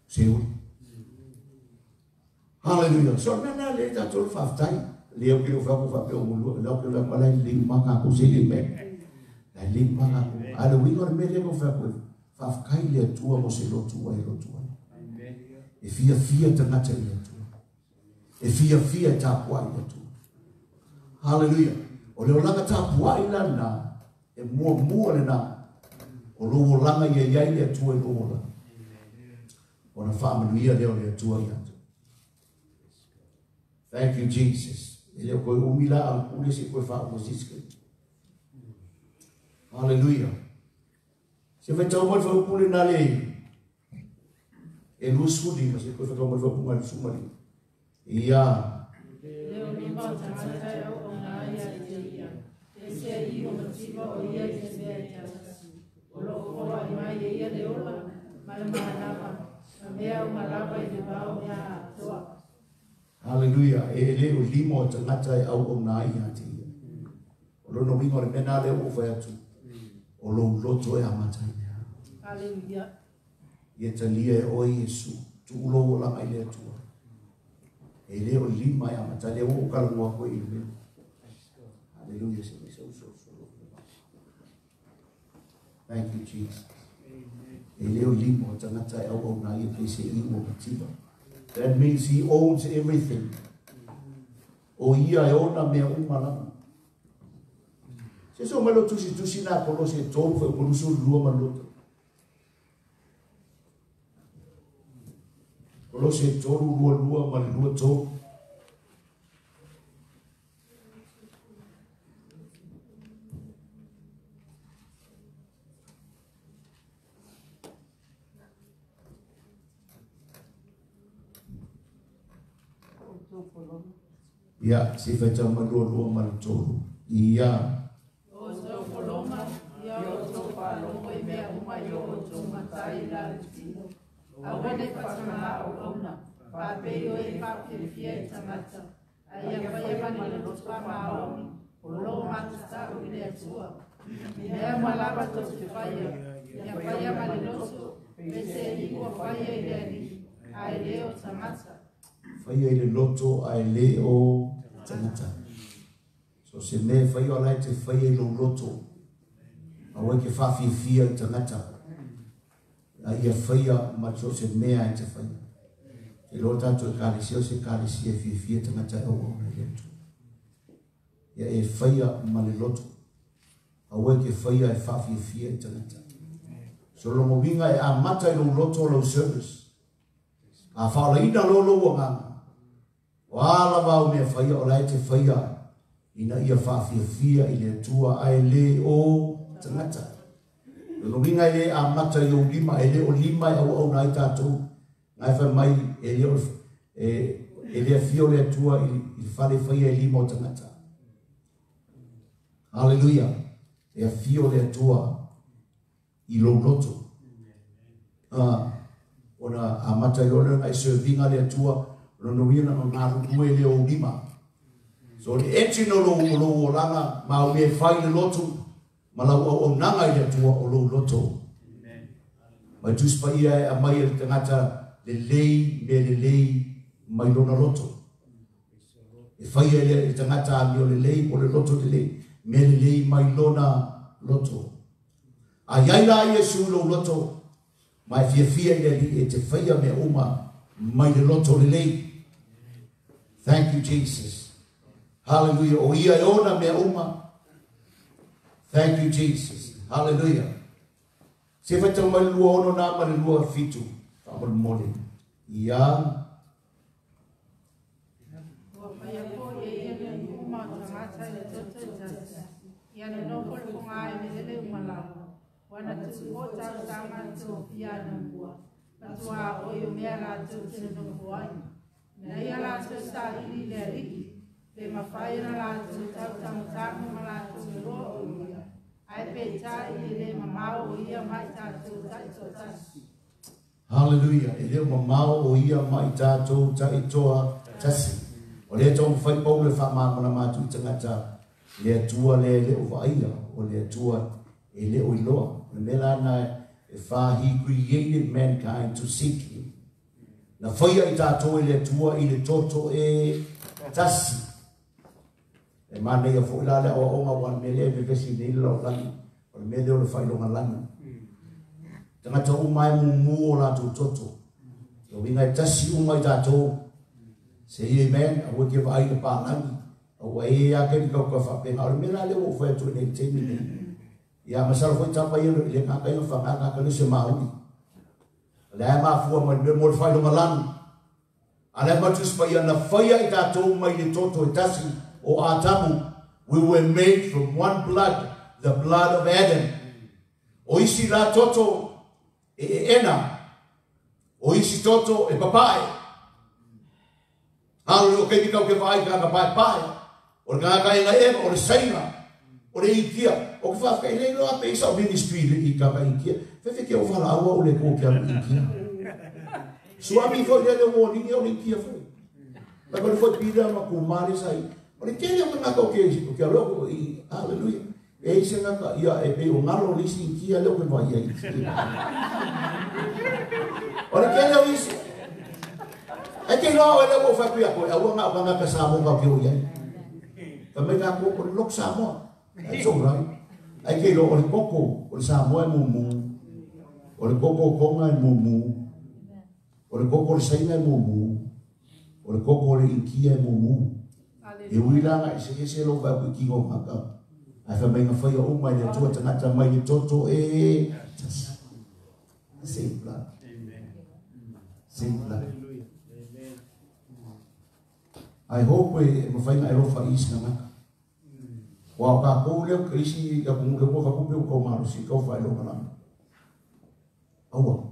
Speaker 1: Se ori. Hallelujah. So mena le ta tol faftai. Le o ke o fapo fape o mulu. Le o ke o fapo lai ling maka ko se ling me. Lai ling ko. Ale wingo me le o fapo. Fafkai le tua mo se lo tua e lo tua. E fia fia tangata le tua. E fia fia ta pua le tua. Hallelujah. O le o langa ta pua i lana. E mua mua le na. O lo o langa ia iai le tua i lo o. Na whamanuia leo le tua i atu. Thank you, Jesus. Ele koe umila ang kule si koe wha o siske. Hallelujah. Se vai tau mai whau kule na le e lu sudi, ma se koe wha tau mai whau punga le sumari. Ia.
Speaker 2: Leo ni mau e o ngā ia i te ia. E se i o matima o ia i te mea i atasi. O loko koa i mai e ia le ola, mai maa nama. Ma mea o marapa i te bao mea atoa.
Speaker 1: Hallelujah. E le o limo o tangata e au o nā i ati ia. O lono wingo le mena le o whai atu. O lo loto e amata i.
Speaker 2: Hallelujah.
Speaker 1: Ia talia e oi Yesu. Tu ulo o langa i le atua. E eh, le o lima e amata le o kalangua koe i mea. Hallelujah. Se me sau sau sau. Thank you, Jesus. E le o lima o tangata e au o nā i a pese i mo mativa. That means he owns everything. O ia e ona mea umalanga. Se so malo tusi tusi na polo se tolu fe polo um su lua maluto. Polo se tolu lua lua ma lua ya se faitaumalualua malutolu ia
Speaker 2: auele faatagaao auna faapei oe faapiafia i tagata aia faiavani lotu famaoni o loo matatau i le atua i lea ma lava totu ya. Ia faia malelotu pese iua faia i le ali'i ae lē o tagata
Speaker 1: Fai ai le loto ai le o tangata. So se me fai o lai te fai ai lo loto. A wai ke whawhi fia i tangata. A ia fai a ma so se mea ai te fai. Ke lo tato e kare sio se kare si e fia fia tangata e o o na leto. Ia e fai a ma le loto. A wai ke fai a e whawhi fia i tangata. So lo mo winga e a mata i lo loto lo service. A whaala ina Wala wau mea whaia o lai te whaia. Ina ia whawhia fia i le tua ai le o tangata. Le lunga e le a mata i o lima, e le o lima e au au nai tātou. Ngai whai mai e le o e e le o le tua i whare whaia e lima o tangata. Aleluia. E a o le tua i lo noto. Ah, ona a mata i o lunga i le tua lo no ngā ruku e le o lima. So le eti no lo lo o langa ma o me fai le lotu ma la o nanga i le tua o lo loto. Mai tu spa ia e a mai e tangata le lei me le lei mai lona loto. E fai e le tangata a mi o le lei o le loto le lei me le lei mai lona loto. A iai la ia lo loto mai fia fia i le li e te fai a me uma mai le loto le lei. Thank you, Jesus. Hallelujah. O ia e ona uma. Thank you, Jesus. Hallelujah. Se fai tau mai lua ono nā mare lua fitu. Whamal mole. Ia.
Speaker 2: E e. Nei ia lātou sā hiri lea riki, pe ma whai na lātou tau ma lātou roa o ia. Ai pe tā i mamao o ia mai tātou taito tasi.
Speaker 1: Hallelujah. e leo mamao o ia mai tātou ta i toa tasi. O lea tau mwhai pau le wha māma na mātu i tangata, lea tua le leo vaila, o lea tua e leo i loa. O lea nā e wha he created mankind to seek him. na faia i tatou e le atua i le toto e tasi. E manaia foʻi la le aʻoaʻoga ua mele e vevesi nei le laolagi o le mele o le failogalagi tagata uma e mumū o latou toto. Louiga e tasi uma i tatou sei amen aua ke vaaiga palagi aua ē e ia kelikauka faapega o le mea la le uafai atuanei e taimi nei ia masalo foi tapaia lo e i le gagaiga fagagakalese maui se maui. Le ai maa fua mai me mo le whai longa lani. A le matu spa ia na whaia i tātou mai le toto i tasi o Atamu. We were made from one blood, the blood of Adam. O isi la toto e ena. O isi toto e papai. Haru o kei kau ke vai ka ka pai pai. O le kaka e ngai ema, o le sainga. O le ikia. o che fa fare lo ha pensato ministri i que? Eu che o fa la o le cocche al inchia suami foi dele o morning e o inchia foi. Mas quando foi pida ma com mare sai ma le tiene un nato che si perché logo e alleluia e se na ka ia e be o ngalo li si inchia logo ma ia inchia ora che lo é e te lo ele o fa qui a poi a wanga wanga ka sa mo ka pio ia Kami ngaku pun lok sama. That's all right. Ai ke lo o le koko o le sa mo e mu mu. O le koko ko nga e mu mu. O le koko le saina e mu mu. O le koko le ikia e mu mu. E uilanga e se se lo ka ki ki ngo maka. Ai fa mai ngafai o umai le tua tangata mai le toto e tas. Same blood. Same blood. I hope e mawhai ngai rofa is na ngaka. Wa kākou leo krisi ya kungu leo kwa kubi ukau marusi kau whai leo malami. Awa.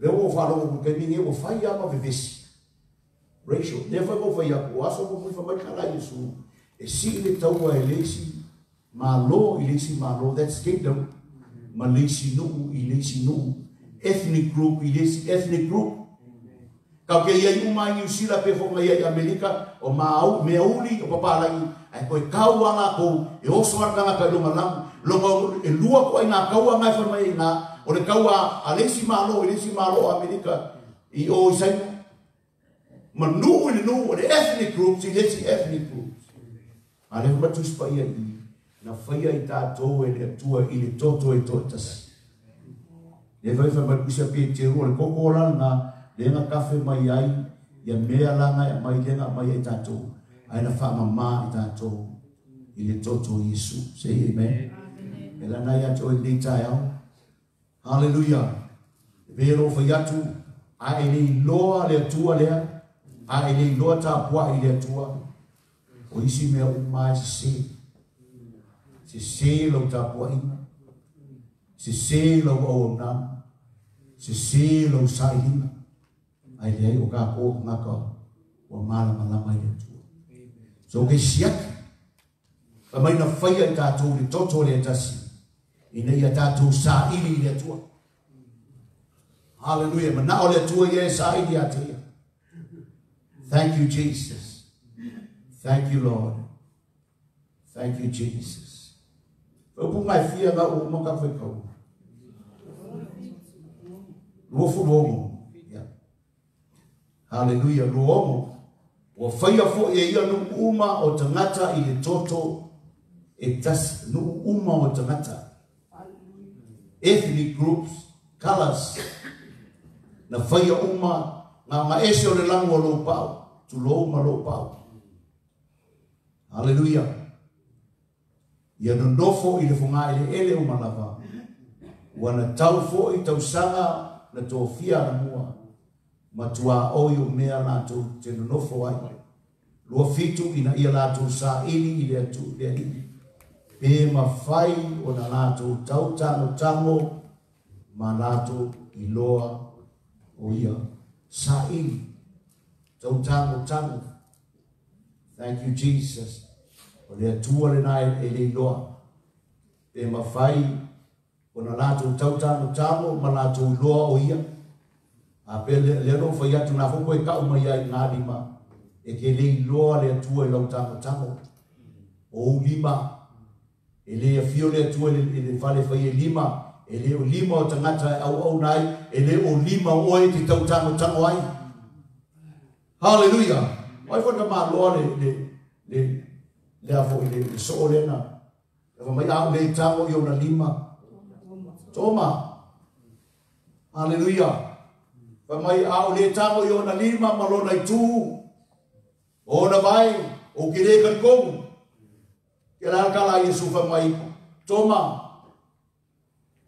Speaker 1: Leo o whalo o kemi nge o whai ama vivesi. Ratio, nefa ko whai aku aso ko mui whamai kala Yesu. E si ile taua e leisi malo, i leisi malo, that kingdom. Ma leisi nuu, i leisi nuu. Ethnic group, i ethnic group. Kau ke ia yuma ni usila pe fonga ia Amerika o mau meuli o papa lagi ai koi kau wanga ko e oso arga na pelo malam longa e lua ko ina kau wanga fo mai na o le kau a alesi malo e lesi malo Amerika i o isai ma nuu o nuu o le ethnic groups i lesi ethnic groups. A le ma tus ia i na fai i ta to e le tua i le toto e totas Ne vai fa ma kusa pe te ro le kokola na lenga kafe mai ai ia mea langa ia mai lenga mai ai tatou ai na wha mama i tatou i le toto Yesu. Say amen. E lana ia to i nei tai au hallelujah. E vero fa yatu a e nei loa le atua lea a e nei loa ta pua i le atua o isi mea umai se se. Se se lau ta pua ina se se lau au nam se se lau sa ina ai ai o ka ko nga ka o mala mala mai le tu so ke siak pa mai na faia ta tu ni toto le tasi ina ia ta tu sa ili le tu hallelujah. Mana o le tu ye sa ili thank you jesus. Thank you lord. Thank you jesus. O pu mai fia ga o mo ka fe ko Lo fu lomo. Yeah. Hallelujah. Luomo. Wa faia fo e ia nu uma o tangata i le toto e tas nu uma o tangata. Ethnic groups, colors. Na faia uma nga ma ese o le lango o lo pau. Tu lo uma lo pau. Hallelujah. Ia no nofo i le funga i le ele uma lava. Wana tau fo i tau sanga na tō fia na mua ma tua o i o mea lātou te nonofo ai. Lua fitu ina ia lātou sā ini i lea atu lea ini. Pē ma fai o na lātou tau tano tango ma lātou i loa o ia sā ini. Tau tango tango. Thank you Jesus. O lea atua le nai e le loa. Pē ma fai o na lātou tau tano tango ma lātou i loa o ia. A pe le le no fai atu na foko e ka uma ai ngā lima. E ke le i le atua i lau tango tango. O lima. E le a fio le atua le, le fale fai e lima. E le o lima o tangata e au au nai. E le o lima o e te tau tango tango ai. haleluya Wai fo na ma loa le, le, le, le a fo le, le so o lena. E fa mai au le tango i o na lima. Toma. Hallelujah. Fa mai au le tango i o na lima malona i tū. O na vai, o ki re kan kong. Ke la kala Yesu fa mai. Toma.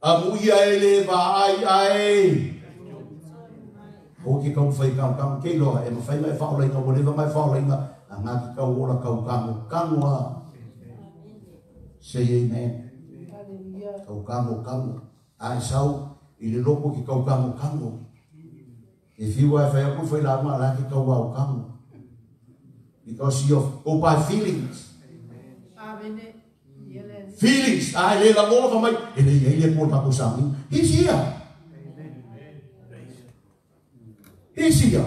Speaker 1: A muia e le va ai ai. O ki kau fai kau kau ke loa e ma fai mai fau lai kau le va mai fau lai ma. A ngā ki kau ora kau kango kango a. Say amen. Kau kango kango. Ai sau i le loko ki kau kango kango. E fiwa e fai aku fai la ma la ki kau au kango. Because of by feelings. Feelings. Ai le la mola fa mai. E le por pa kusami. He's here. He's here.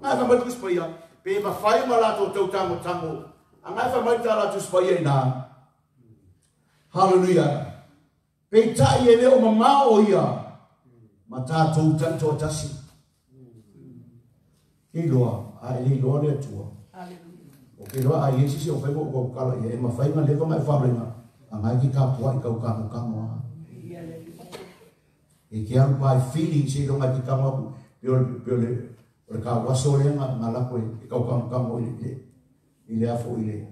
Speaker 1: Ngai fa pa ia. Pe ma fai ma la to tau tango tango. A ngai fa mai ta la tus pa ia. Hallelujah. Pe ta ia le o mama o ia. Ma ta tau tan tasi. iloa aeliloa le atua. O keloa a iesi se o fai faukaukala ia e mafai ka mae faalaiga agae kekapuai kaukamokamo a. E keagu pae fili se ilogae kekamo aku peole kauaso lea galako e kaukamokamo i le afo i le.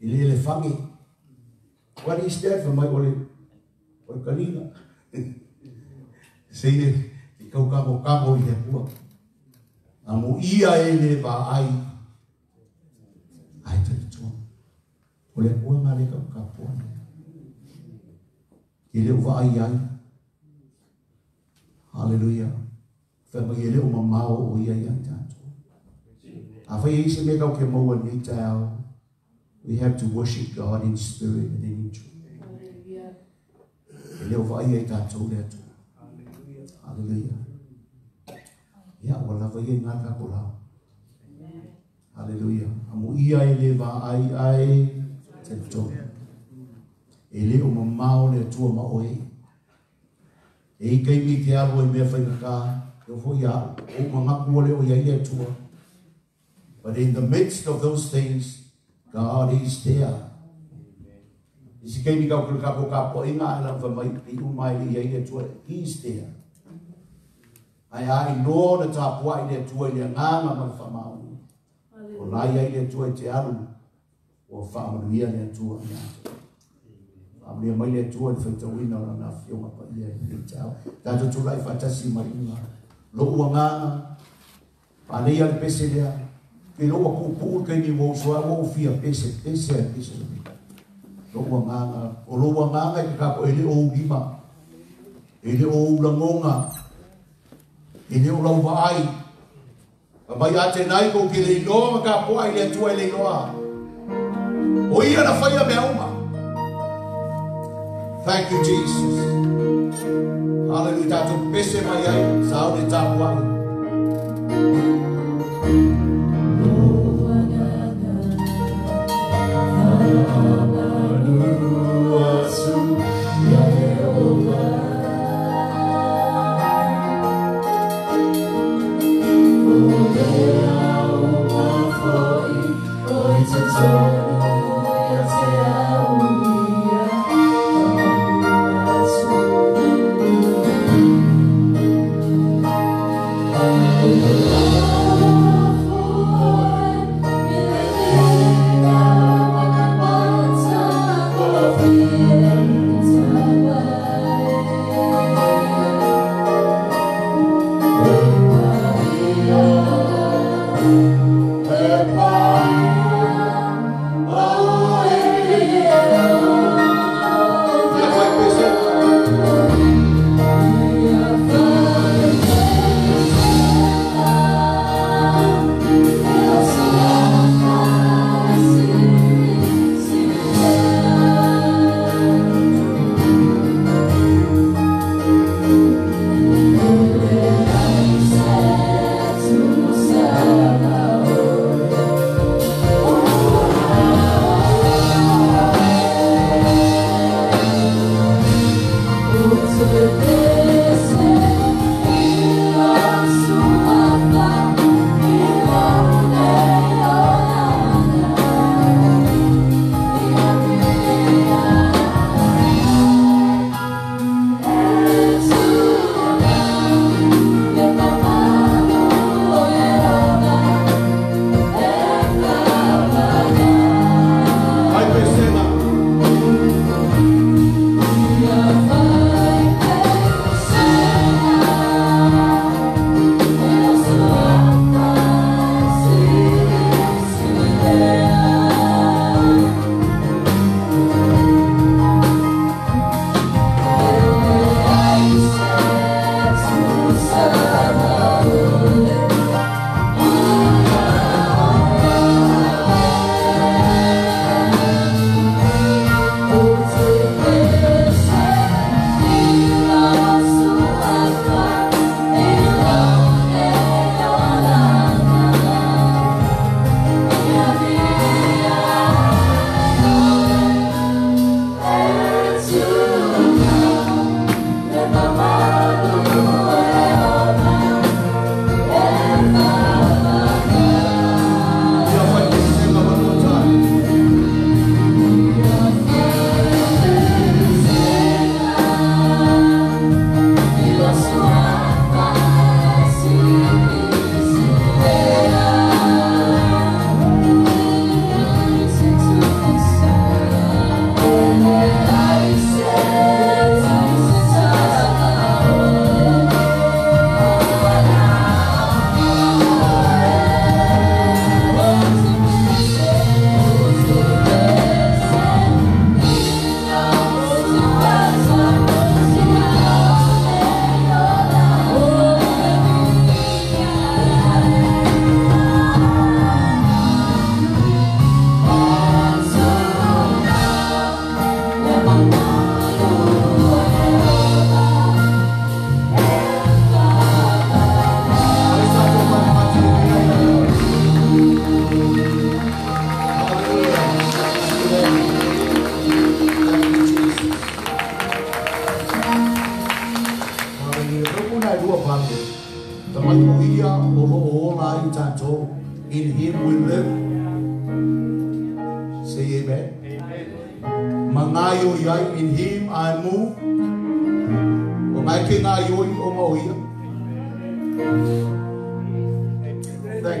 Speaker 1: I le elefagi what is that? For my ole ole kalina <laughs> se ile kau kamo kamo ia pua A mo ia le va ai. Ai te tua. Ole pua ngā le kau ka pua. I le ai ai. Hallelujah. Fa mai e o mamao o ia ia tātou. A whai se me kau ke maua ni tau. We have to worship God in spirit and in truth. E leo vai e tātou le atu. Hallelujah. Ia o la vai e ngā ka kola. Hallelujah. Amu ia e le va ai ai te tō. E o mamao le atua ma oe. E i mi alo e mea whai ka. E o fo ia o ngaku o ia i atua. But in the midst of those things, God is there. Isi kei mi kau kapo kapo inga whamai i umai i ei e tua, he's there. ai ai no na ta pua i le tua i le nganga ma fa ma u o lai ai le tua i te aru o fa ma lui ai le tua i a a mai le tua i fai tau o na fio ma pa i a i tau. Ta tu tu lai fatasi ma i nga lo ua nganga pa nei pese lea. Ke lo ua kupu ke ni mo so a mo fia pese pese a pese. Lo ua o lo ua nganga i ka po ele o u lima ele o u ele o lau vaai, a mai ate nai ko ki le inoa ma ka poa i le atua i le inoa. O ia na whaia mea uma. Thank you, Jesus. Hallelujah. Tātou pese mai ai, sa au tāpu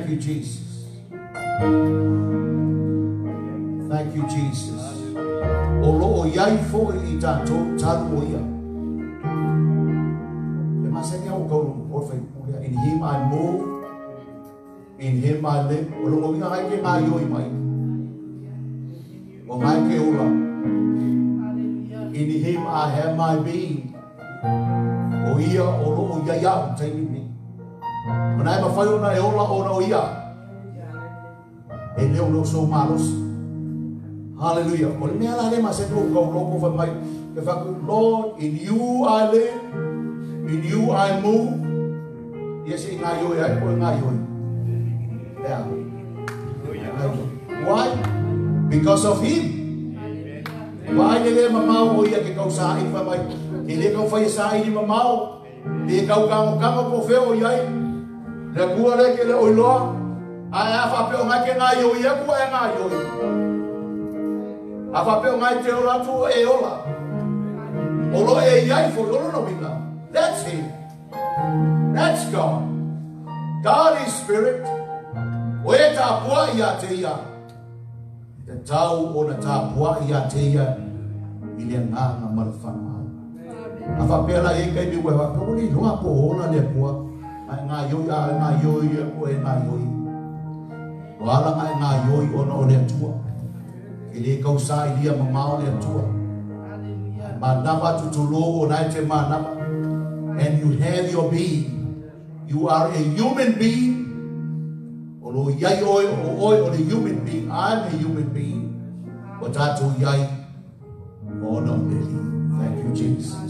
Speaker 3: Thank
Speaker 1: you, Jesus. Thank you, Jesus. O lo o iai fo i tātou tātou o ia. E masake au kauru o whai purea. In him I move. In him I live. O lo o ia ngai ke ngā ioi mai. O ngai ke ula. In him I have my being. O ia o lo o ia iau taimi ni. O nai ma whai ona e ola o na o ia. E leo lo so malos. Hallelujah. O le mea la le ma se tō kau loko whai mai. Whaku, Lord, in you I live. In you I move. Ia se ngā ioi ai, ko e ngā ioi. Yeah. Why? Because of him. Why le le mamau o ia ke kau sa i wha mai. Ke le kau whai sa i ni mamau. Le kau kango kango po wheo iai. Le kua le ke le oiloa. Ai a whapeo ngai ke ngā ioi e kua e ngā ioi. A whapeo ngai te ola tu e ola. Olo e iai fo olo no winga. That's him. That's God. God is spirit. O e tā pua i a te ia. Te tau o na tā pua i a te ia. I le ngā ngā marwhanga. A whapea la e kai mi wewa. Wani noa po ona le pua. Ngā ioi a ngā ioi e o e ngā ioi. O ala ngai ngā ioi o na le tua. Kau sa i lia mamao le tua. Manama tutulo o nai te. And you have your being. You are a human being. O lo iai oi o oi o le human being. I'm a human being. O tātou iai. O no Thank you, Jesus.